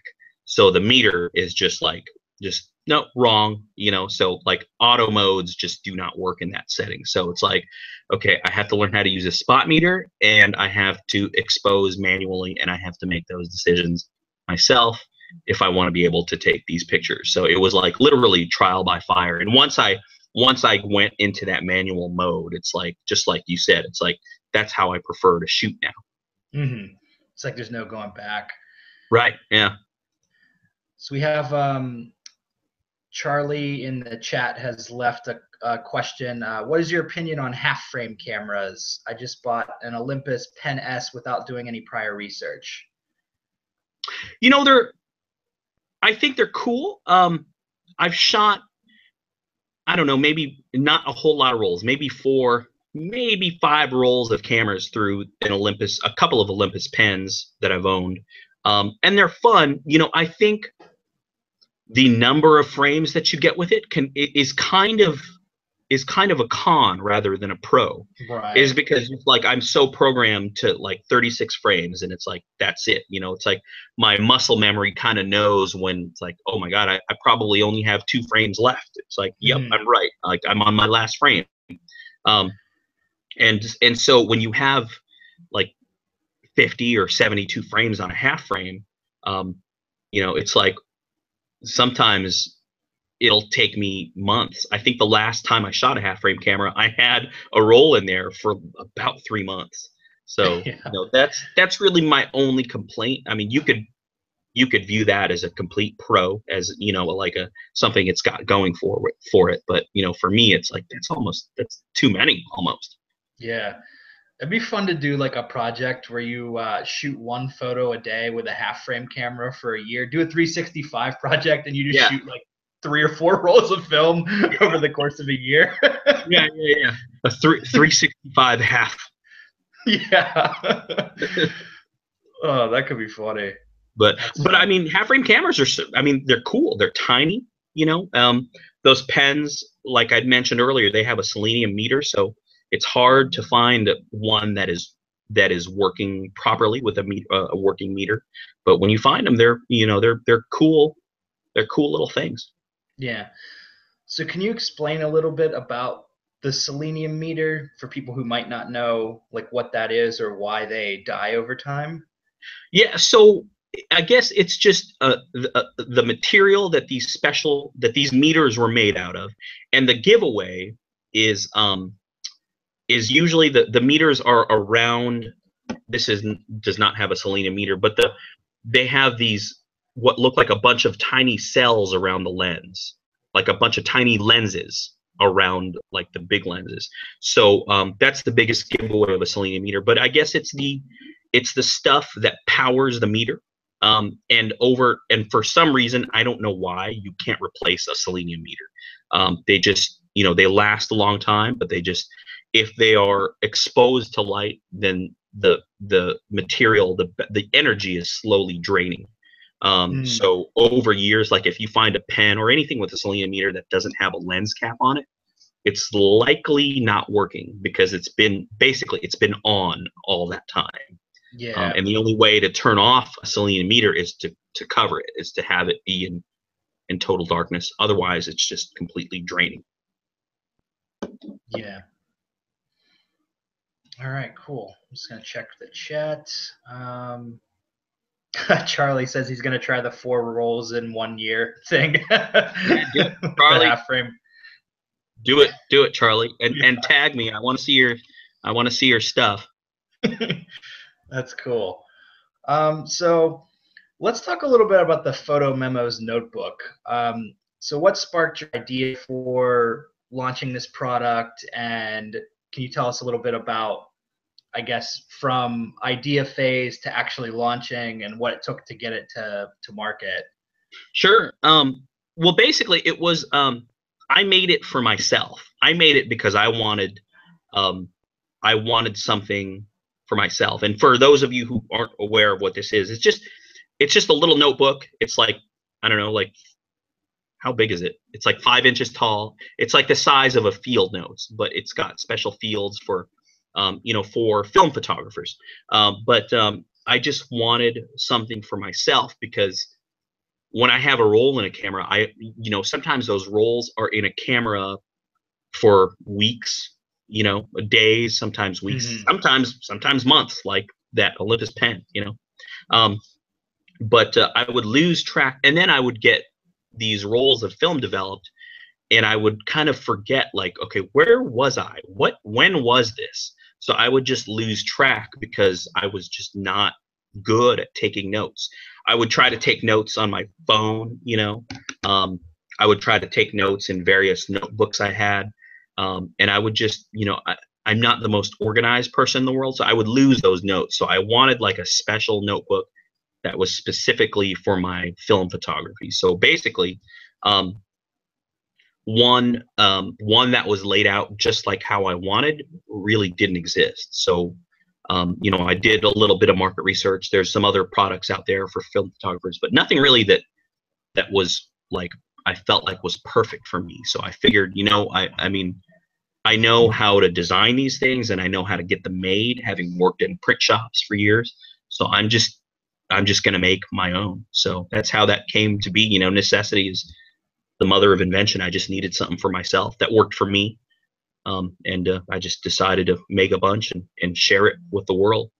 Speaker 2: So the meter is just like, just no, wrong, you know. So like auto modes just do not work in that setting. So it's like, okay, I have to learn how to use a spot meter and I have to expose manually and I have to make those decisions myself if I want to be able to take these pictures. So it was like literally trial by fire. And once I once I went into that manual mode, it's like just like you said, it's like that's how I prefer to shoot now.
Speaker 1: Mm-hmm. It's like there's no going back.
Speaker 2: Right. Yeah.
Speaker 1: So we have um, Charlie in the chat has left a, a question. Uh, what is your opinion on half frame cameras? I just bought an Olympus Pen S without doing any prior research.
Speaker 2: You know, they're, I think they're cool. Um, I've shot, I don't know, maybe not a whole lot of rolls, maybe four, maybe five rolls of cameras through an Olympus, a couple of Olympus pens that I've owned. Um, and they're fun. You know, I think the number of frames that you get with it can is kind of is kind of a con rather than a pro.
Speaker 1: Right.
Speaker 2: Is because like i'm so programmed to like 36 frames and it's like that's it you know? It's like my muscle memory kind of knows when it's like oh my god I, I probably only have two frames left. It's like yep mm. i'm right. Like i'm on my last frame. Um and and so when you have like 50 or 72 frames on a half frame um you know it's like sometimes it'll take me months. I think the last time I shot a half frame camera, I had a roll in there for about three months. So yeah. you know, that's that's really my only complaint. I mean, you could you could view that as a complete pro, as you know, like a something it's got going for for it. But you know, for me, it's like that's almost that's too many almost.
Speaker 1: Yeah. It'd be fun to do like a project where you uh, shoot one photo a day with a half frame camera for a year. Do a 365 project and you just yeah. shoot like three or four rolls of film over the course of a year.
Speaker 2: yeah, yeah, yeah. A three 365 half.
Speaker 1: Yeah. oh, that could be funny.
Speaker 2: But That's but funny. I mean, half frame cameras are I mean they're cool. They're tiny. You know, um, those pens, like I'd mentioned earlier, they have a selenium meter, so it's hard to find one that is that is working properly with a, meet, uh, a working meter. But when you find them, they're you know they're they're cool. They're cool little things.
Speaker 1: Yeah. So can you explain a little bit about the selenium meter for people who might not know like what that is or why they die over time?
Speaker 2: Yeah. So I guess it's just uh, the, uh, the material that these special that these meters were made out of, and the giveaway is um, is usually the the meters are around this is does not have a selenium meter but the they have these what look like a bunch of tiny cells around the lens like a bunch of tiny lenses around like the big lenses. So um, that's the biggest giveaway of a selenium meter but i guess it's the it's the stuff that powers the meter um, and over and for some reason i don't know why you can't replace a selenium meter. Um, they just you know they last a long time but they just if they are exposed to light, then the the material, the the energy is slowly draining. Um, mm. So over years, like if you find a pen or anything with a selenium meter that doesn't have a lens cap on it, it's likely not working because it's been basically it's been on all that time.
Speaker 1: Yeah. Um,
Speaker 2: and the only way to turn off a selenium meter is to to cover it, is to have it be in in total darkness. Otherwise, it's just completely draining.
Speaker 1: Yeah. All right, cool. I'm just gonna check the chat. Um, Charlie says he's gonna try the four rolls in one year thing.
Speaker 2: yeah, Charlie, half frame. Do it, do it, Charlie, and yeah. and tag me. I want to see your, I want to see your stuff.
Speaker 1: That's cool. Um, so let's talk a little bit about the Photo Memos notebook. Um, so what sparked your idea for launching this product, and can you tell us a little bit about I guess from idea phase to actually launching and what it took to get it to to market.
Speaker 2: Sure. Um, well, basically, it was um, I made it for myself. I made it because I wanted, um, I wanted something for myself. And for those of you who aren't aware of what this is, it's just, it's just a little notebook. It's like I don't know, like how big is it? It's like five inches tall. It's like the size of a field notes, but it's got special fields for, um, you know, for film photographers. Um, but um, I just wanted something for myself because when I have a roll in a camera, I, you know, sometimes those rolls are in a camera for weeks, you know, days, sometimes weeks, mm-hmm. sometimes, sometimes months, like that Olympus pen, you know. Um, but uh, I would lose track, and then I would get these rolls of film developed, and I would kind of forget, like, okay, where was I? What, when was this? So I would just lose track because I was just not good at taking notes. I would try to take notes on my phone, you know. Um, I would try to take notes in various notebooks I had. Um, and I would just, you know, I, I'm not the most organized person in the world, so I would lose those notes. So I wanted like a special notebook that was specifically for my film photography. So basically, um, one um, one that was laid out just like how I wanted really didn't exist. So um, you know, I did a little bit of market research. There's some other products out there for film photographers, but nothing really that that was like I felt like was perfect for me. So I figured, you know, I I mean, I know how to design these things and I know how to get them made, having worked in print shops for years. So I'm just I'm just going to make my own. So that's how that came to be. You know, necessity is the mother of invention. I just needed something for myself that worked for me um, and uh, I just decided to make a bunch and, and share it with the world.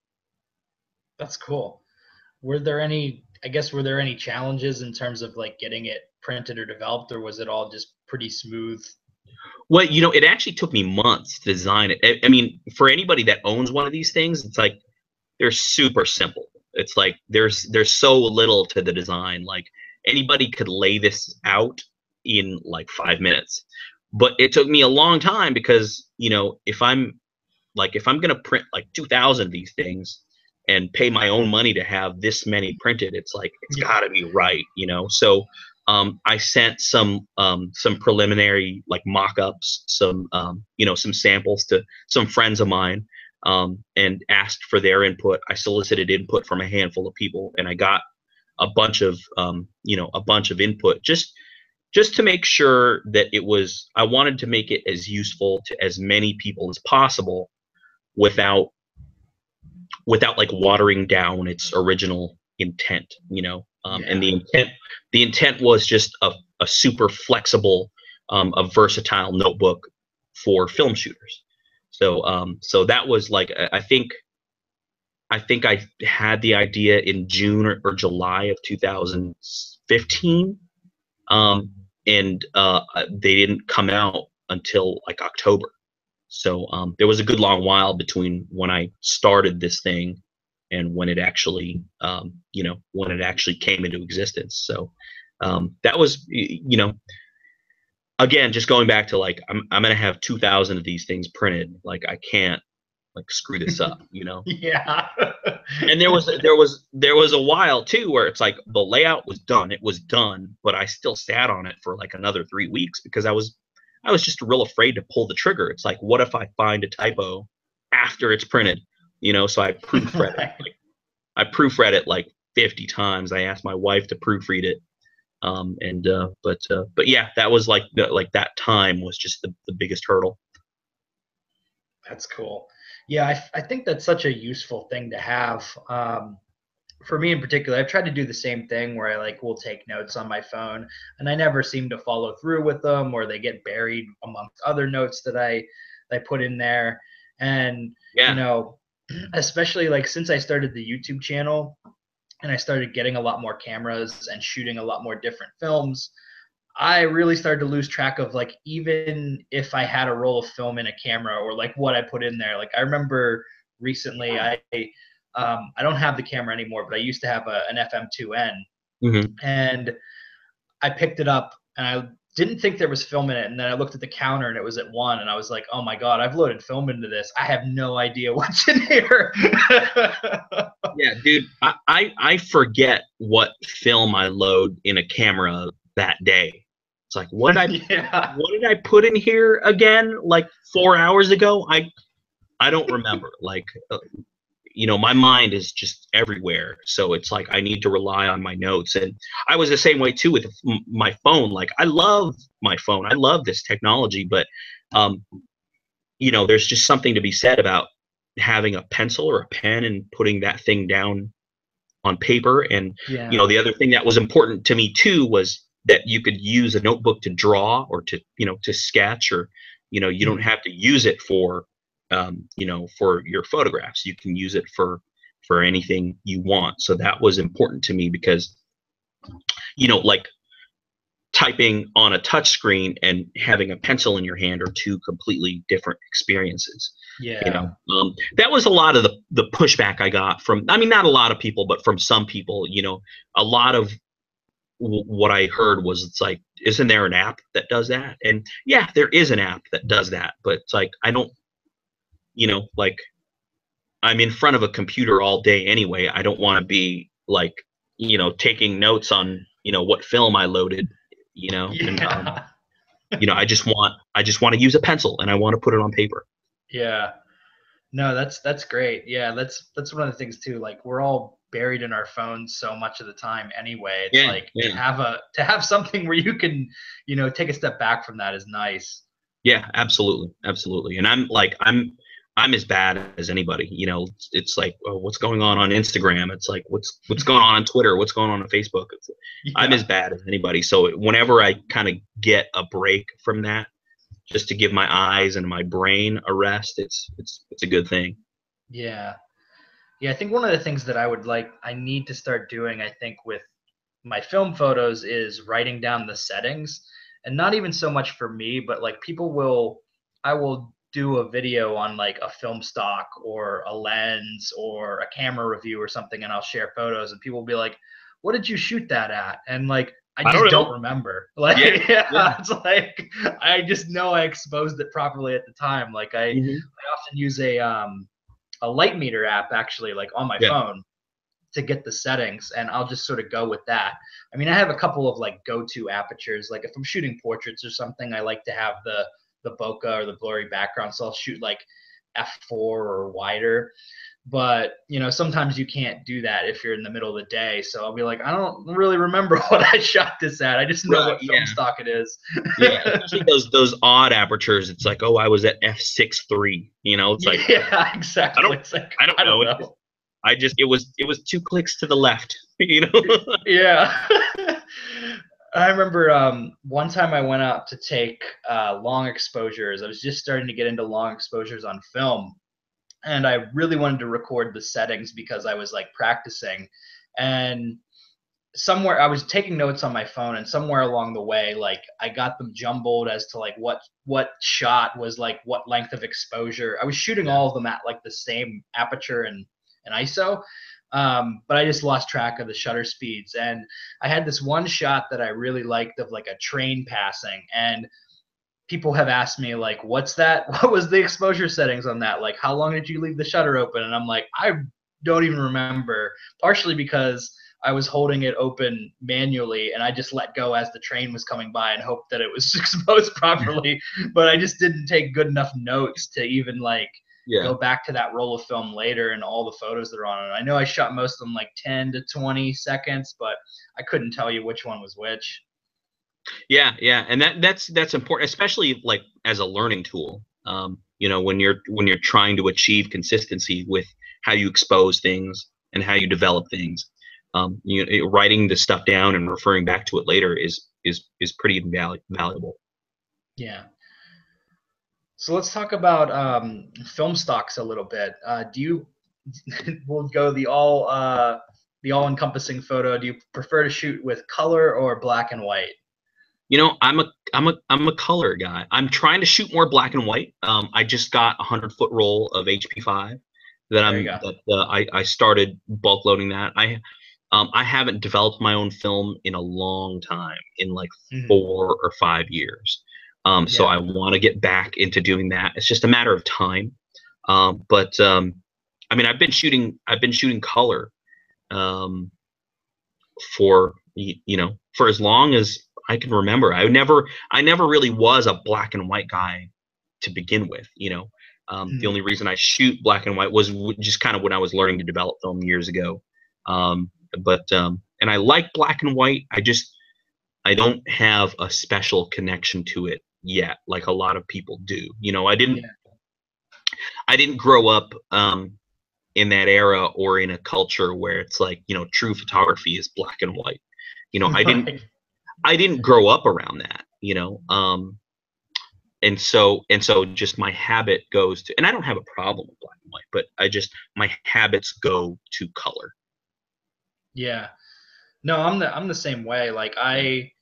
Speaker 1: That's cool. Were there any? I guess were there any challenges in terms of like getting it printed or developed, or was it all just pretty smooth?
Speaker 2: Well, you know, it actually took me months to design it. I, I mean, for anybody that owns one of these things, it's like they're super simple. It's like there's there's so little to the design. Like anybody could lay this out in like five minutes. But it took me a long time because you know if i'm like if i'm going to print like 2000 of these things and pay my own money to have this many printed it's like it's yeah. got to be right you know? So um, i sent some um, some preliminary like mock-ups some um, you know some samples to some friends of mine um, and asked for their input. I solicited input from a handful of people and i got a bunch of um, you know a bunch of input. Just just to make sure that it was i wanted to make it as useful to as many people as possible without without like watering down its original intent you know? Um, yeah. and the intent the intent was just a, a super flexible um, a versatile notebook for film shooters. So um so that was like i think i think i had the idea in june or, or july of 2015 um, and uh, they didn't come out until like October. So um, there was a good long while between when I started this thing and when it actually, um, you know, when it actually came into existence. So um, that was, you know, again, just going back to like, I'm, I'm going to have 2000 of these things printed. Like I can't like screw this up, you know?
Speaker 1: yeah.
Speaker 2: and there was there was there was a while too where it's like the layout was done, it was done, but I still sat on it for like another three weeks because I was I was just real afraid to pull the trigger. It's like, what if I find a typo after it's printed? You know, so I proofread it. Like, I proofread it like 50 times. I asked my wife to proofread it. Um, and uh, but uh, but yeah, that was like the, like that time was just the, the biggest hurdle.
Speaker 1: That's cool. Yeah, I, I think that's such a useful thing to have. Um, for me in particular, I've tried to do the same thing where I like will take notes on my phone, and I never seem to follow through with them, or they get buried amongst other notes that I I put in there. And yeah. you know, especially like since I started the YouTube channel, and I started getting a lot more cameras and shooting a lot more different films. I really started to lose track of like even if I had a roll of film in a camera or like what I put in there. Like I remember recently I um, I don't have the camera anymore, but I used to have a, an FM2N, mm-hmm. and I picked it up and I didn't think there was film in it, and then I looked at the counter and it was at one, and I was like, "Oh my god, I've loaded film into this. I have no idea what's in here."
Speaker 2: yeah, dude, I, I I forget what film I load in a camera that day. It's like, what did I yeah. what did I put in here again? Like four hours ago? I I don't remember. like, uh, you know, my mind is just everywhere. So it's like I need to rely on my notes. And I was the same way too with my phone. Like, I love my phone. I love this technology, but um, you know, there's just something to be said about having a pencil or a pen and putting that thing down on paper. And yeah. you know, the other thing that was important to me too was that you could use a notebook to draw or to you know to sketch or you know you don't mm-hmm. have to use it for um, you know for your photographs. You can use it for for anything you want. So that was important to me because you know like typing on a touch screen and having a pencil in your hand are two completely different experiences
Speaker 1: yeah.
Speaker 2: you know. Um, that was a lot of the the pushback i got from i mean not a lot of people but from some people you know. A lot of what I heard was it's like, isn't there an app that does that? And yeah, there is an app that does that, but it's like I don't, you know, like I'm in front of a computer all day anyway. I don't want to be like, you know, taking notes on, you know, what film I loaded, you know, yeah. and, um, you know, I just want, I just want to use a pencil and I want to put it on paper.
Speaker 1: Yeah. No, that's that's great. Yeah, that's that's one of the things too. Like we're all buried in our phones so much of the time anyway. It's yeah, like yeah. to have a to have something where you can, you know, take a step back from that is nice.
Speaker 2: Yeah, absolutely, absolutely. And I'm like I'm I'm as bad as anybody. You know, it's, like oh, what's going on on Instagram. It's like what's what's going on on Twitter. What's going on on Facebook. Yeah. I'm as bad as anybody. So whenever I kind of get a break from that, just to give my eyes and my brain a rest, it's it's it's a good thing.
Speaker 1: Yeah, yeah, I think one of the things that I would like, I need to start doing, I think, with my film photos is writing down the settings. And not even so much for me, but like people will, I will do a video on like a film stock or a lens or a camera review or something, and I'll share photos, and people will be like, What did you shoot that at? And like, I just I don't, don't, remember. Like, yeah, yeah, yeah, it's like I just know I exposed it properly at the time. Like, I, mm-hmm. I often use a um, a light meter app actually like on my yeah. phone to get the settings and I'll just sort of go with that. I mean, I have a couple of like go-to apertures. Like if I'm shooting portraits or something, I like to have the the bokeh or the blurry background. So I'll shoot like f4 or wider. But you know sometimes you can't do that if you're in the middle of the day. So i'll be like i don't really remember what i shot this at. I just know right, what film yeah. stock it is.
Speaker 2: Yeah especially those those odd apertures. It's like oh i was at f6.3 you know? It's like
Speaker 1: yeah exactly.
Speaker 2: I don't,
Speaker 1: like,
Speaker 2: I don't, I don't know, know. i just it was it was two clicks to the left you know?
Speaker 1: Yeah I remember um, one time I went out to take uh, long exposures. I was just starting to get into long exposures on film, and I really wanted to record the settings because I was like practicing and somewhere I was taking notes on my phone and somewhere along the way like I got them jumbled as to like what what shot was like what length of exposure. I was shooting all of them at like the same aperture and and ISO. Um, but I just lost track of the shutter speeds. And I had this one shot that I really liked of like a train passing. And people have asked me like what's that? What was the exposure settings on that? Like how long did you leave the shutter open? And i'm like i don't even remember. Partially because i was holding it open manually and i just let go as the train was coming by and hoped that it was exposed properly. But i just didn't take good enough notes to even like yeah. go back to that roll of film later and all the photos that are on it i know i shot most of them like 10 to 20 seconds but i couldn't tell you which one was which
Speaker 2: yeah, yeah, and that that's that's important, especially like as a learning tool. Um, you know, when you're when you're trying to achieve consistency with how you expose things and how you develop things. Um, you know, writing the stuff down and referring back to it later is is is pretty valuable.
Speaker 1: Yeah. So let's talk about um, film stocks a little bit. Uh, do you? we'll go the all uh, the all encompassing photo. Do you prefer to shoot with color or black and white?
Speaker 2: you know i'm a i'm a i'm a color guy i'm trying to shoot more black and white um, i just got a 100 foot roll of hp5 that i'm that uh, I, I started bulk loading that i Um, I haven't developed my own film in a long time, in like
Speaker 1: Mhm.
Speaker 2: four or five years. Um, so I want to get back into doing that. It's just a matter of time. Um, but um, I mean, I've been shooting. I've been shooting color um, for you know for as long as I can remember. I never I never really was a black and white guy to begin with. You know, um, the
Speaker 1: Mm.
Speaker 2: only reason I shoot black and white was w- just kind of when I was learning to develop film years ago. Um, but um, and I like black and white. I just I don't have a special connection to it yet, like a lot of people do. You know, I didn't
Speaker 1: Yeah.
Speaker 2: I didn't grow up um, in that era or in a culture where it's like you know true photography is black and white. You know, I didn't I didn't grow up around that, you know. Um, and so and so just my habit goes to and I don't have a problem with black and white, but I just my habits go to color.
Speaker 1: Yeah. No, I'm the I'm the same way. Like I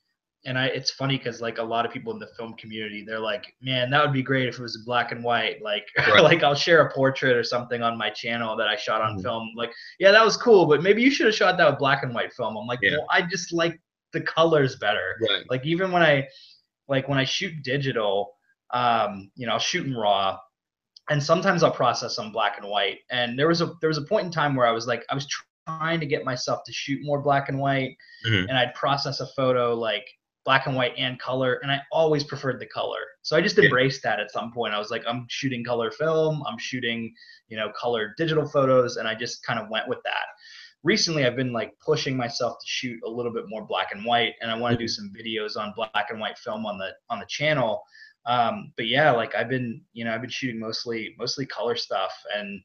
Speaker 1: and I it's funny because like a lot of people in the film community, they're like, man, that would be great if it was black and white. Like
Speaker 2: Right.
Speaker 1: like I'll share a portrait or something on my channel that I shot on
Speaker 2: Mhm.
Speaker 1: film. Like, yeah, that was cool, but maybe you should have shot that with black and white film. I'm like,
Speaker 2: Yeah.
Speaker 1: well, I just like the colors better.
Speaker 2: Right.
Speaker 1: Like even when I like when I shoot digital, um, you know, I'll shoot in raw and sometimes I'll process on black and white. And there was a there was a point in time where I was like I was trying to get myself to shoot more black and white
Speaker 2: Mhm.
Speaker 1: and I'd process a photo like black and white and color and I always preferred the color. So I just
Speaker 2: Yeah.
Speaker 1: embraced that at some point. I was like I'm shooting color film, I'm shooting, you know, color digital photos and I just kind of went with that. Recently I've been like pushing myself to shoot a little bit more black and white and I want to do some videos on black and white film on the on the channel um, but yeah like i've been you know i've been shooting mostly mostly color stuff and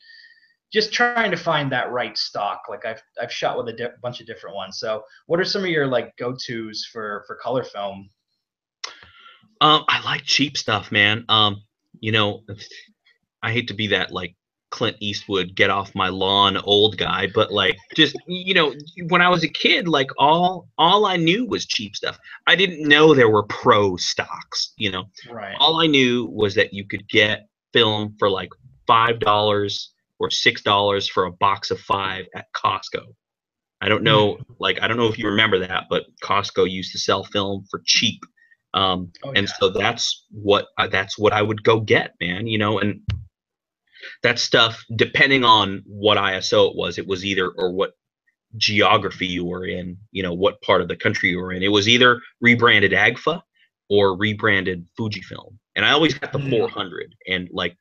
Speaker 1: just trying to find that right stock like i've i've shot with a di- bunch of different ones so what are some of your like go-to's for for color film
Speaker 2: Um, I like cheap stuff, man. Um, you know, I hate to be that like Clint Eastwood get off my lawn old guy, but like just you know, when I was a kid, like all all I knew was cheap stuff. I didn't know there were pro stocks, you know.
Speaker 1: right
Speaker 2: All I knew was that you could get film for like five dollars or six dollars for a box of five at Costco. I don't know, like I don't know if you remember that, but Costco used to sell film for cheap. Um,
Speaker 1: oh,
Speaker 2: and
Speaker 1: yeah.
Speaker 2: so that's what uh, that's what I would go get, man. You know, and that stuff, depending on what ISO it was, it was either or what geography you were in, you know, what part of the country you were in. It was either rebranded Agfa or rebranded Fujifilm, and I always got the
Speaker 1: Mm.
Speaker 2: 400. And like,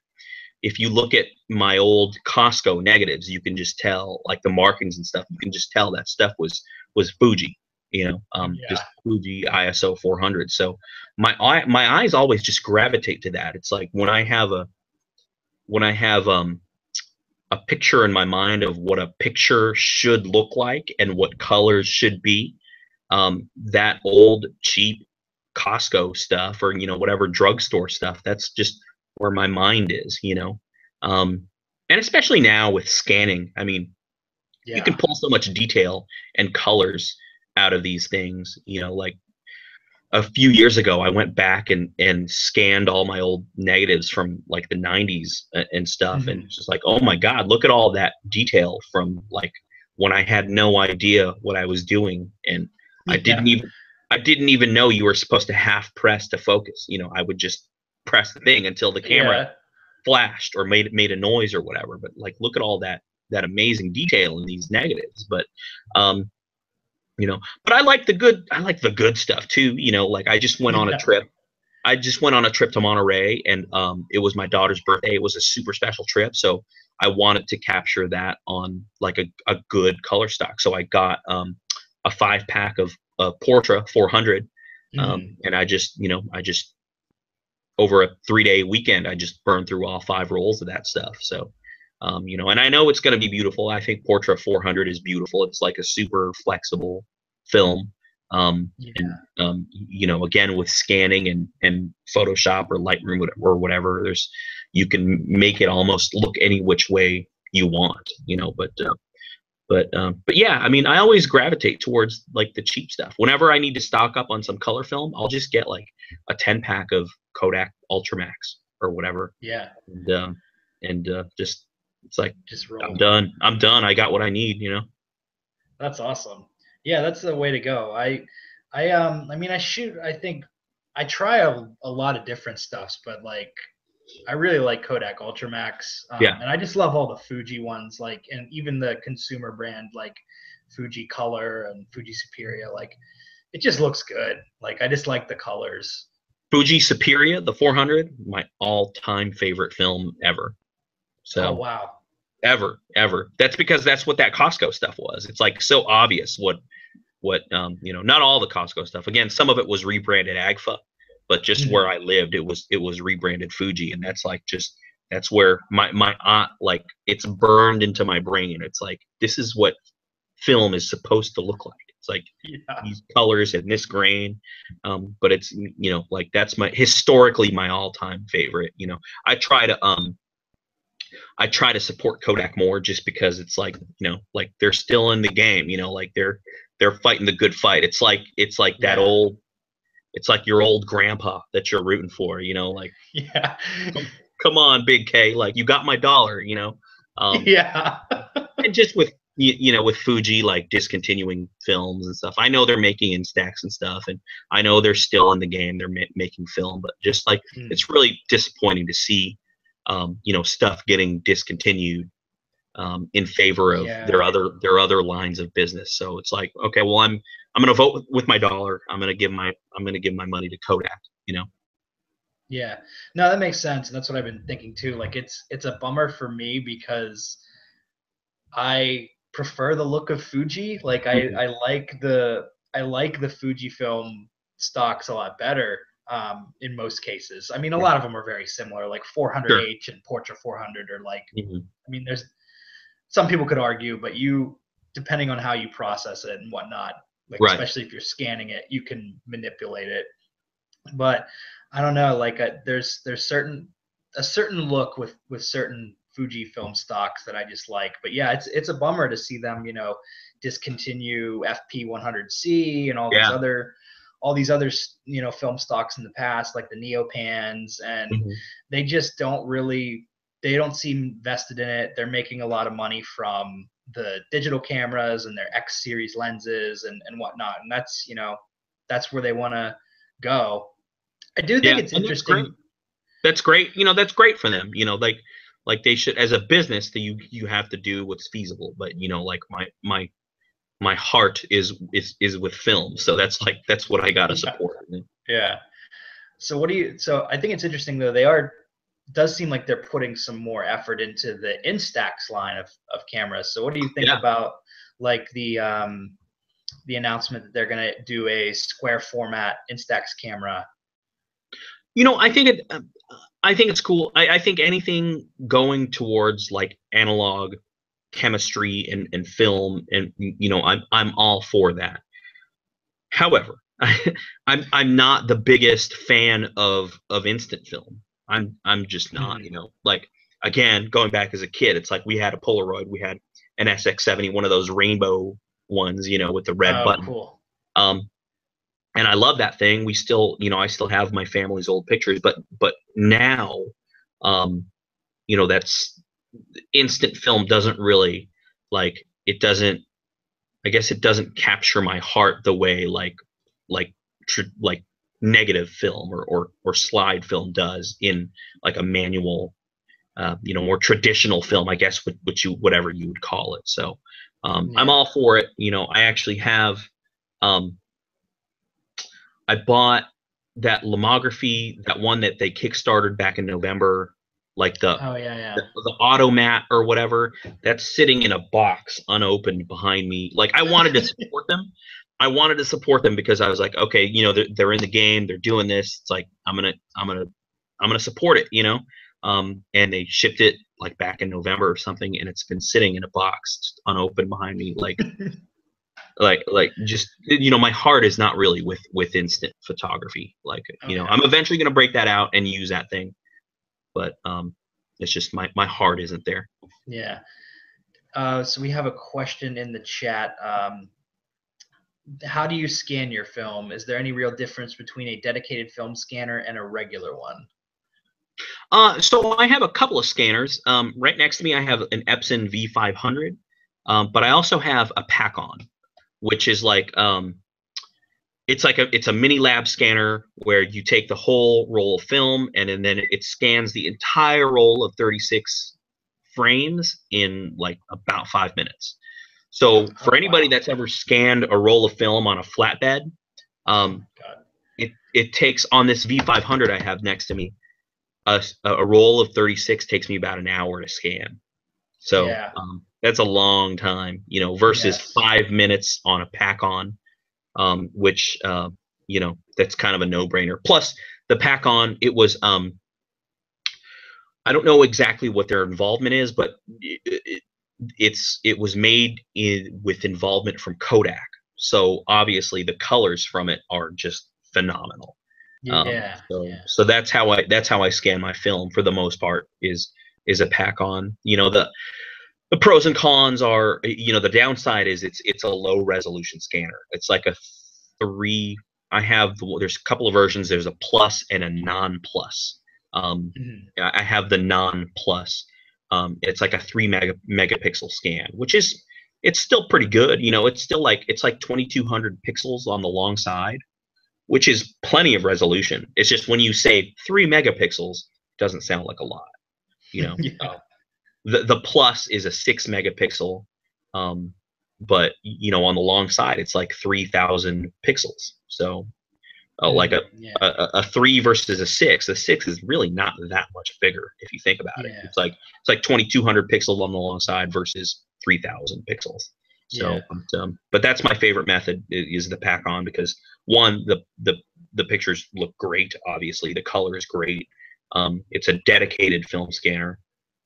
Speaker 2: if you look at my old Costco negatives, you can just tell, like the markings and stuff, you can just tell that stuff was was Fuji. You know, um, just Fuji ISO 400. So my eye my eyes always just gravitate to that it's like when i have a when i have um a picture in my mind of what a picture should look like and what colors should be um that old cheap costco stuff or you know whatever drugstore stuff that's just where my mind is you know? Um and especially now with scanning i mean
Speaker 1: yeah
Speaker 2: you can pull so much detail and colors out of these things you know like a few years ago i went back and and scanned all my old negatives from like the 90s and stuff and
Speaker 1: Mhm.
Speaker 2: it's just like oh my god look at all that detail from like when i had no idea what i was doing and i didn't even i didn't even know you were supposed to half press to focus. You know i would just press the thing until the camera
Speaker 1: yeah.
Speaker 2: flashed or made made a noise or whatever. But like, look at all that that amazing detail in these negatives. But um, you know, but I like the good. I like the good stuff too. You know, like I just went on a trip. I just went on a trip to Monterey, and um, it was my daughter's birthday. It was a super special trip, so I wanted to capture that on like a, a good color stock. So I got um, a five pack of uh, Portra 400 um,
Speaker 1: Mhm.
Speaker 2: and I just you know I just over a three day weekend I just burned through all five rolls of that stuff. So um, you know, and I know it's going to be beautiful. I think Portra 400 is beautiful. It's like a super flexible film. Um,
Speaker 1: yeah.
Speaker 2: and um, you know, again with scanning and and Photoshop or Lightroom or- or whatever, there's you can make it almost look any which way you want. You know, but uh, but um, but yeah, I mean, I always gravitate towards like the cheap stuff. Whenever I need to stock up on some color film, I'll just get like a 10 pack of Kodak Ultramax or whatever,
Speaker 1: yeah
Speaker 2: and um, and uh, just it's like
Speaker 1: just roll
Speaker 2: I'm done. I'm done. I got what I need. You know.
Speaker 1: That's awesome. Yeah, that's the way to go. I, I um, I mean, I shoot. I think I try a, a lot of different stuffs, but like, I really like Kodak Ultramax. Um,
Speaker 2: Yeah.
Speaker 1: And I just love all the Fuji ones, like, and even the consumer brand like Fuji Color and Fuji Superior. Like, it just looks good. Like, I just like the colors.
Speaker 2: Fuji Superior, the 400, my all-time favorite film ever. So
Speaker 1: Oh wow.
Speaker 2: ever, ever. That's because that's what that Costco stuff was. It's like so obvious what, what um, you know, not all the Costco stuff. Again, some of it was rebranded Agfa, but just
Speaker 1: Mhm.
Speaker 2: where I lived, it was it was rebranded Fuji, and that's like just that's where my my aunt like it's burned into my brain. It's like this is what film is supposed to look like. It's like
Speaker 1: Yeah.
Speaker 2: these colors and this grain um but it's you know like that's my historically my all-time favorite you know i try to um i try to support kodak more just because it's like you know like they're still in the game you know like they're they're fighting the good fight it's like it's like that
Speaker 1: Yeah.
Speaker 2: old it's like your old grandpa that you're rooting for you know like
Speaker 1: Yeah.
Speaker 2: come on big k like you got my dollar you know um
Speaker 1: yeah.
Speaker 2: and just with you, you know with Fuji like discontinuing films and stuff. I know they're making Instax and stuff, and I know they're still in the game. They're ma- making film, but just like
Speaker 1: Mm.
Speaker 2: it's really disappointing to see, um, you know, stuff getting discontinued um, in favor of
Speaker 1: Yeah.
Speaker 2: their other their other lines of business. So it's like, okay, well, I'm I'm gonna vote with, with my dollar. I'm gonna give my I'm gonna give my money to Kodak. You know,
Speaker 1: Yeah. No, that makes sense. And that's what I've been thinking too. Like it's it's a bummer for me because I prefer the look of Fuji. Like I,
Speaker 2: Mhm.
Speaker 1: I like the I like the Fujifilm stocks a lot better um, in most cases. I mean, a
Speaker 2: Yeah.
Speaker 1: lot of them are very similar. Like 400H and Portra 400 are like.
Speaker 2: Mhm.
Speaker 1: I mean, there's some people could argue, but you, depending on how you process it and whatnot, like
Speaker 2: Right.
Speaker 1: especially if you're scanning it, you can manipulate it. But I don't know, like uh there's there's certain a certain look with with certain Fujifilm stocks that I just like. But yeah, it's it's a bummer to see them, you know, discontinue FP100C and all these other all these other you know film stocks in the past like the neopans and
Speaker 2: Mhm.
Speaker 1: they just don't really they don't seem vested in it they're making a lot of money from the digital cameras and their x series lenses and, and whatnot and that's you know that's where they want to go i do think
Speaker 2: Yeah,
Speaker 1: it's
Speaker 2: and that's
Speaker 1: interesting
Speaker 2: great. that's great you know that's great for them you know like like they should as a business that you you have to do what's feasible but you know like my my my heart is is is with film so that's like that's what i gotta support.
Speaker 1: Yeah. So what do you so i think it's interesting though they are does seem like they're putting some more effort into the instax line of, of cameras. So what do you think
Speaker 2: Yeah.
Speaker 1: about like the um the announcement that they're going to do a square format instax camera?
Speaker 2: You know i think it i think it's cool. I, I think anything going towards like analog chemistry and, and film and you know i'm i'm all for that. However i'm i'm not the biggest fan of of instant film. I'm i'm just not
Speaker 1: Mhm.
Speaker 2: you know like again going back as a kid it's like we had a polaroid we had an sx70 one of those rainbow ones you know with the red
Speaker 1: oh,
Speaker 2: button.
Speaker 1: cool.
Speaker 2: Um and i love that thing. We still you know i still have my family's old pictures but but now um you know that's instant film doesn't really like it doesn't i guess it doesn't capture my heart the way like like tr- like negative film or, or or slide film does in like a manual uh, you know more traditional film i guess what, what you whatever you would call it. So um, i'm all for it. You know i actually have um, I bought that Lomography, that one that they kickstarted back in November, like the
Speaker 1: oh yeah yeah
Speaker 2: the, the automat or whatever. That's sitting in a box unopened behind me. Like I wanted to support them. I wanted to support them because I was like, okay, you know, they're, they're in the game, they're doing this. It's like I'm gonna I'm gonna I'm gonna support it, you know. Um, and they shipped it like back in November or something, and it's been sitting in a box unopened behind me, like like like just you know my heart is not really with with instant photography like you know i'm eventually going to break that out and use that thing but um it's just my my heart isn't there
Speaker 1: Yeah. Uh, so we have a question in the chat. Um, how do you scan your film? Is there any real difference between a dedicated film scanner and a regular one?
Speaker 2: uh so i have a couple of scanners um right next to me i have an epson v500 um but i also have a Pakon which is like um, it's like a it's a mini lab scanner where you take the whole roll of film and, and then it scans the entire roll of 36 frames in like about five minutes. So for
Speaker 1: Oh,
Speaker 2: anybody
Speaker 1: wow.
Speaker 2: that's ever scanned a roll of film on a flatbed, um, it it takes on this V500 I have next to me, a, a roll of 36 takes me about an hour to scan. So
Speaker 1: Yeah.
Speaker 2: um, that's a long time, you know, versus
Speaker 1: Yes.
Speaker 2: five minutes on a Pakon, um, which uh, you know that's kind of a no brainer. Plus the Pakon, it was um, I don't know exactly what their involvement is, but it, it, it's it was made in with involvement from Kodak. So obviously the colors from it are just phenomenal. Um, so
Speaker 1: yeah.
Speaker 2: so that's how I that's how I scan my film for the most part is is a Pakon. You know the the pros and cons are you know the downside is it's it's a low resolution scanner. It's like a three. I have there's a couple of versions. There's a plus and a non plus. Um,
Speaker 1: Mhm.
Speaker 2: I have the non plus. Um, it's like a three mega megapixel scan, which is it's still pretty good. You know, it's still like it's like 2200 pixels on the long side, which is plenty of resolution. It's just when you say three megapixels, it doesn't sound like a lot. You know,
Speaker 1: Yeah.
Speaker 2: Uh, the the plus is a six megapixel, um, but you know on the long side it's like 3000 pixels. So, uh, like a
Speaker 1: yeah.
Speaker 2: a, a- three versus a six. The six is really not that much bigger if you think about it. It's like it's like 2200 pixels on the long side versus 3000 pixels. So,
Speaker 1: Yeah.
Speaker 2: but, um, but that's my favorite method is the Pakon because one, the the the pictures look great. Obviously, the color is great. Um, it's a dedicated film scanner.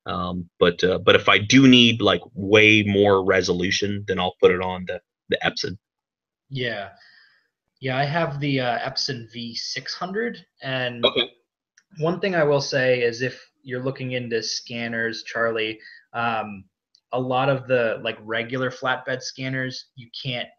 Speaker 2: Um, but uh, but if I do need like way more resolution, then I'll put it on the the Epson.
Speaker 1: Yeah. Yeah, I have the uh, Epson V600, and
Speaker 2: Okay.
Speaker 1: one thing I will say is if you're looking into scanners, Charlie, um, a lot of the like regular flatbed scanners, you can't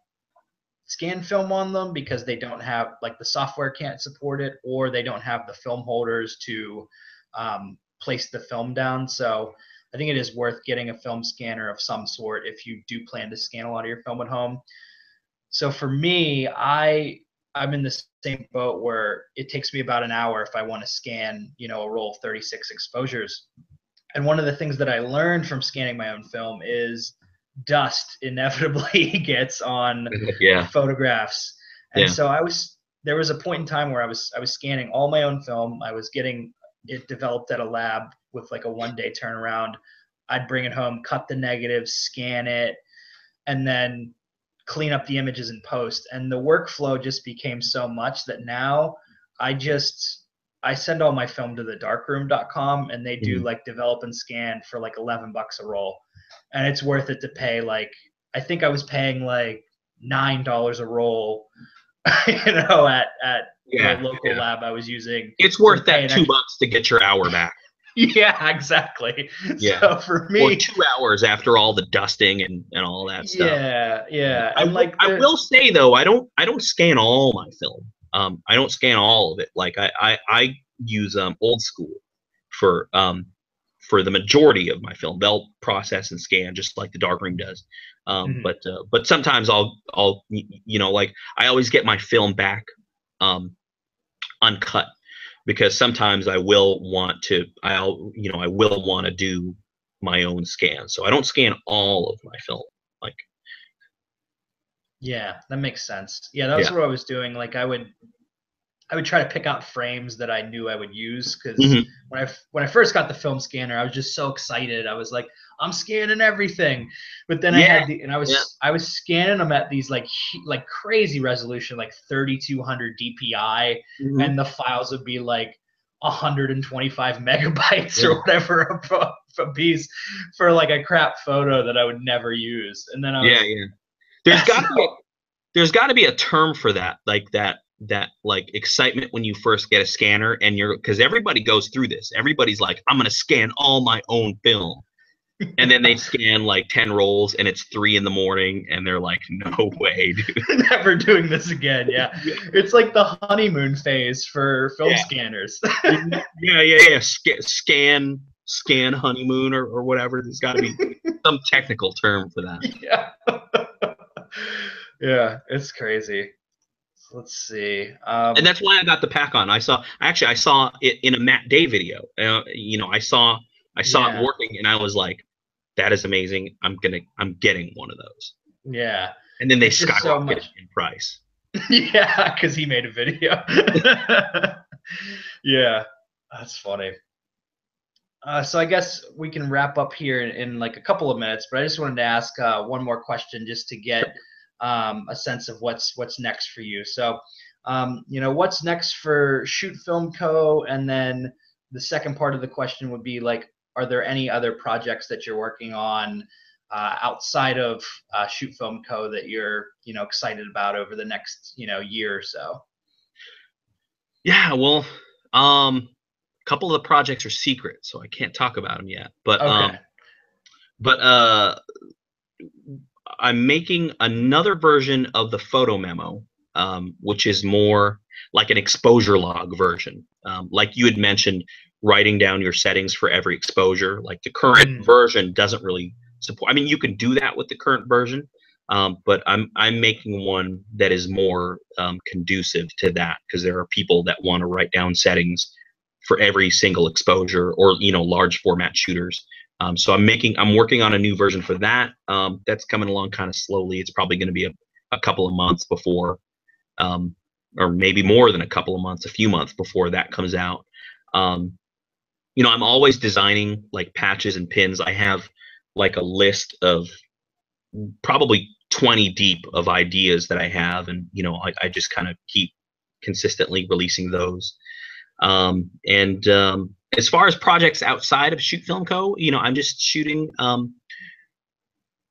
Speaker 1: scan film on them because they don't have like the software can't support it, or they don't have the film holders to um, place the film down. So I think it is worth getting a film scanner of some sort if you do plan to scan a lot of your film at home. So for me, I I'm in the same boat where it takes me about an hour if I want to scan, you know, a roll of 36 exposures. And one of the things that I learned from scanning my own film is dust inevitably gets on
Speaker 2: yeah.
Speaker 1: photographs. And
Speaker 2: Yeah.
Speaker 1: so I was there was a point in time where I was I was scanning all my own film. I was getting it developed at a lab with like a one day turnaround. I'd bring it home, cut the negatives, scan it, and then clean up the images in post. And the workflow just became so much that now I just I send all my film to the darkroom.com and they do
Speaker 2: Mhm.
Speaker 1: like develop and scan for like 11 bucks a roll. And it's worth it to pay like I think I was paying like nine dollars a roll, you know, at at
Speaker 2: Yeah.
Speaker 1: the local
Speaker 2: yeah.
Speaker 1: lab I was using.
Speaker 2: It's worth that two
Speaker 1: extra-
Speaker 2: bucks to get your hour back.
Speaker 1: Yeah, exactly.
Speaker 2: Yeah.
Speaker 1: So for
Speaker 2: or
Speaker 1: me,
Speaker 2: two hours after all the dusting and, and all that stuff.
Speaker 1: yeah, yeah,
Speaker 2: I,
Speaker 1: and
Speaker 2: will-
Speaker 1: like
Speaker 2: I will say though, I don't I don't scan all my film. Um, I don't scan all of it. Like I I, I use um old school for um for the majority of my film. They'll process and scan just like the darkroom does. Um,
Speaker 1: Mhm.
Speaker 2: but uh, but sometimes I'll I'll you know like I always get my film back um uncut because sometimes I will want to I'll you know I will want to do my own scan. So I don't scan all of my film. Like
Speaker 1: Yeah, that makes sense. Yeah, that's
Speaker 2: Yeah.
Speaker 1: what I was doing. Like I would I would try to pick out frames that I knew I would use because
Speaker 2: Mhm.
Speaker 1: when I when I first got the film scanner, I was just so excited. I was like, I'm scanning everything. But then I had the and I was
Speaker 2: yeah.
Speaker 1: I was scanning them at these like like crazy resolution, like 3200 DPI, and the files would be like 125 megabytes
Speaker 2: Yeah.
Speaker 1: or whatever a, a piece for like a crap photo that I would never use. And then I was
Speaker 2: yeah, yeah. There's got to be there's got to be a term for that, like that that like excitement when you first get a scanner and you're because everybody goes through this. Everybody's like, I'm gonna scan all my own film, and then they scan like ten rolls and it's three in the morning and they're like, no way, dude.
Speaker 1: never doing this again. Yeah. It's like the honeymoon phase for film
Speaker 2: Yeah.
Speaker 1: scanners.
Speaker 2: yeah, yeah, yeah. Sc- scan scan honeymoon or, or whatever. There's got to be some technical term for that.
Speaker 1: yeah. yeah, it's crazy. Let's see. Um,
Speaker 2: and that's why I got the Pakon. I saw actually I saw it in a Matt Day video. Uh, you know, I saw I saw
Speaker 1: Yeah.
Speaker 2: it working, and I was like, "That is amazing! I'm gonna I'm getting one of those."
Speaker 1: yeah.
Speaker 2: And then they
Speaker 1: It's so
Speaker 2: skyrocketed
Speaker 1: much-
Speaker 2: in price.
Speaker 1: yeah, because he made a video. yeah, that's funny. Uh, so I guess we can wrap up here in, in like a couple of minutes, but I just wanted to ask uh, one more question just to get um, a sense of what's what's next for you. So, um, you know, what's next for Shoot Film Co. And then the second part of the question would be like, are there any other projects that you're working on uh, outside of uh, Shoot Film Co. that you're you know excited about over the next you know year or so?
Speaker 2: Yeah, well, um, a couple of the projects are secret, so I can't talk about them yet. But um, but uh, I'm making another version of the photo memo, um, which is more like an exposure log version. Um, like you had mentioned, writing down your settings for every exposure. Like the current
Speaker 1: Mm.
Speaker 2: version doesn't really support. I mean, you can do that with the current version, um, but I'm I'm making one that is more um, conducive to that because there are people that want to write down settings for every single exposure or you know large format shooters. Um, so I'm making I'm working on a new version for that. Um, that's coming along kind of slowly. It's probably going to be a, a couple of months before, um, or maybe more than a couple of months, a few months before that comes out. Um, you know, I'm always designing like patches and pins. I have like a list of probably 20 deep of ideas that I have, and you know, I, I just kind of keep consistently releasing those. Um, and um, as far as projects outside of Shoot Film Co., you know, I'm just shooting um,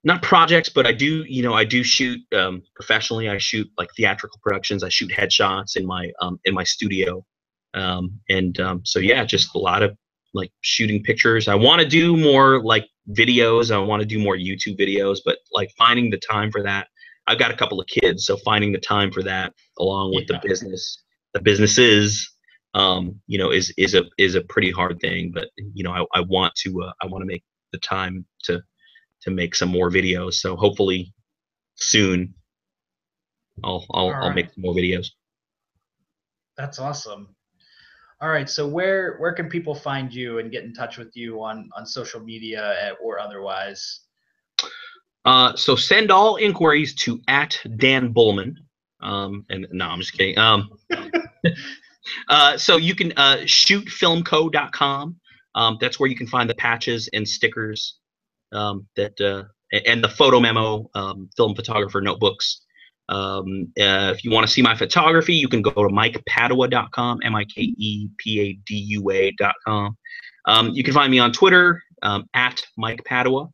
Speaker 2: not projects, but I do, you know, I do shoot um, professionally. I shoot like theatrical productions. I shoot headshots in my um, in my studio, um, and um, so yeah, just a lot of like shooting pictures. I want to do more like videos. I want to do more YouTube videos, but like finding the time for that. I've got a couple of kids, so finding the time for that, along with
Speaker 1: Yeah.
Speaker 2: the business, the businesses, um, you know, is is a is a pretty hard thing. But you know, I, I want to uh, I want to make the time to to make some more videos. So hopefully soon, I'll I'll,
Speaker 1: All
Speaker 2: I'll make more videos.
Speaker 1: That's awesome. All right, so where where can people find you and get in touch with you on on social media eh, or otherwise?
Speaker 2: Uh, so send all inquiries to at Dan Bullman. Um, and no, I'm just kidding. Um, uh, so you can uh, shootfilmco.com. Um, that's where you can find the patches and stickers um, that uh, and the photo memo, um, film photographer notebooks. Um, uh, if you want to see my photography, you can go to mikepadua.com, M-I-K-E-P-A-D-U-A.com. Um, you can find me on Twitter um, at Mike Padua.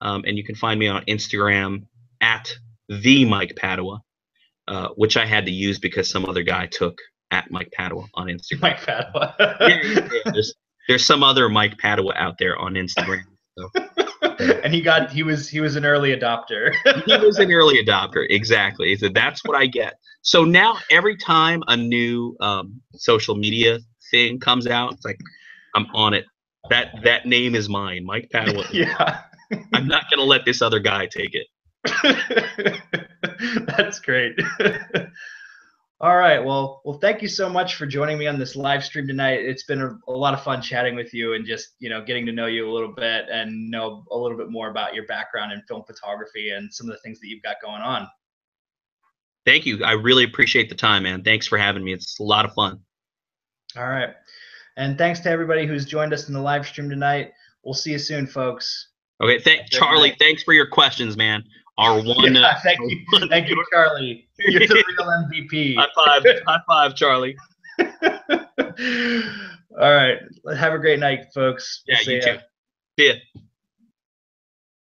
Speaker 2: Um, and you can find me on Instagram at the Mike Padua, uh, which I had to use because some other guy took at Mike Padua on Instagram.
Speaker 1: Mike Padua.
Speaker 2: Yeah, yeah, yeah, There's, there's some other Mike Padua out there on Instagram.
Speaker 1: and he got he was he was an early adopter.
Speaker 2: he was an early adopter, exactly. So that's what I get. So now every time a new um, social media thing comes out, it's like I'm on it. That that name is mine, Mike Padua.
Speaker 1: yeah.
Speaker 2: I'm not gonna let this other guy take it.
Speaker 1: That's great. All right. Well, well, thank you so much for joining me on this live stream tonight. It's been a, a lot of fun chatting with you and just, you know, getting to know you a little bit and know a little bit more about your background in film photography and some of the things that you've got going on.
Speaker 2: Thank you. I really appreciate the time, man. Thanks for having me. It's a lot of fun.
Speaker 1: All right. And thanks to everybody who's joined us in the live stream tonight. We'll see you soon, folks.
Speaker 2: Okay, thank Charlie. Thanks for your questions, man. Our one.
Speaker 1: Yeah,
Speaker 2: uh,
Speaker 1: thank you. Thank you, Charlie. You're the real MVP.
Speaker 2: high five. high five, Charlie.
Speaker 1: All right. Have a great night, folks. We'll
Speaker 2: Yeah,
Speaker 1: see
Speaker 2: you
Speaker 1: ya.
Speaker 2: too. See ya.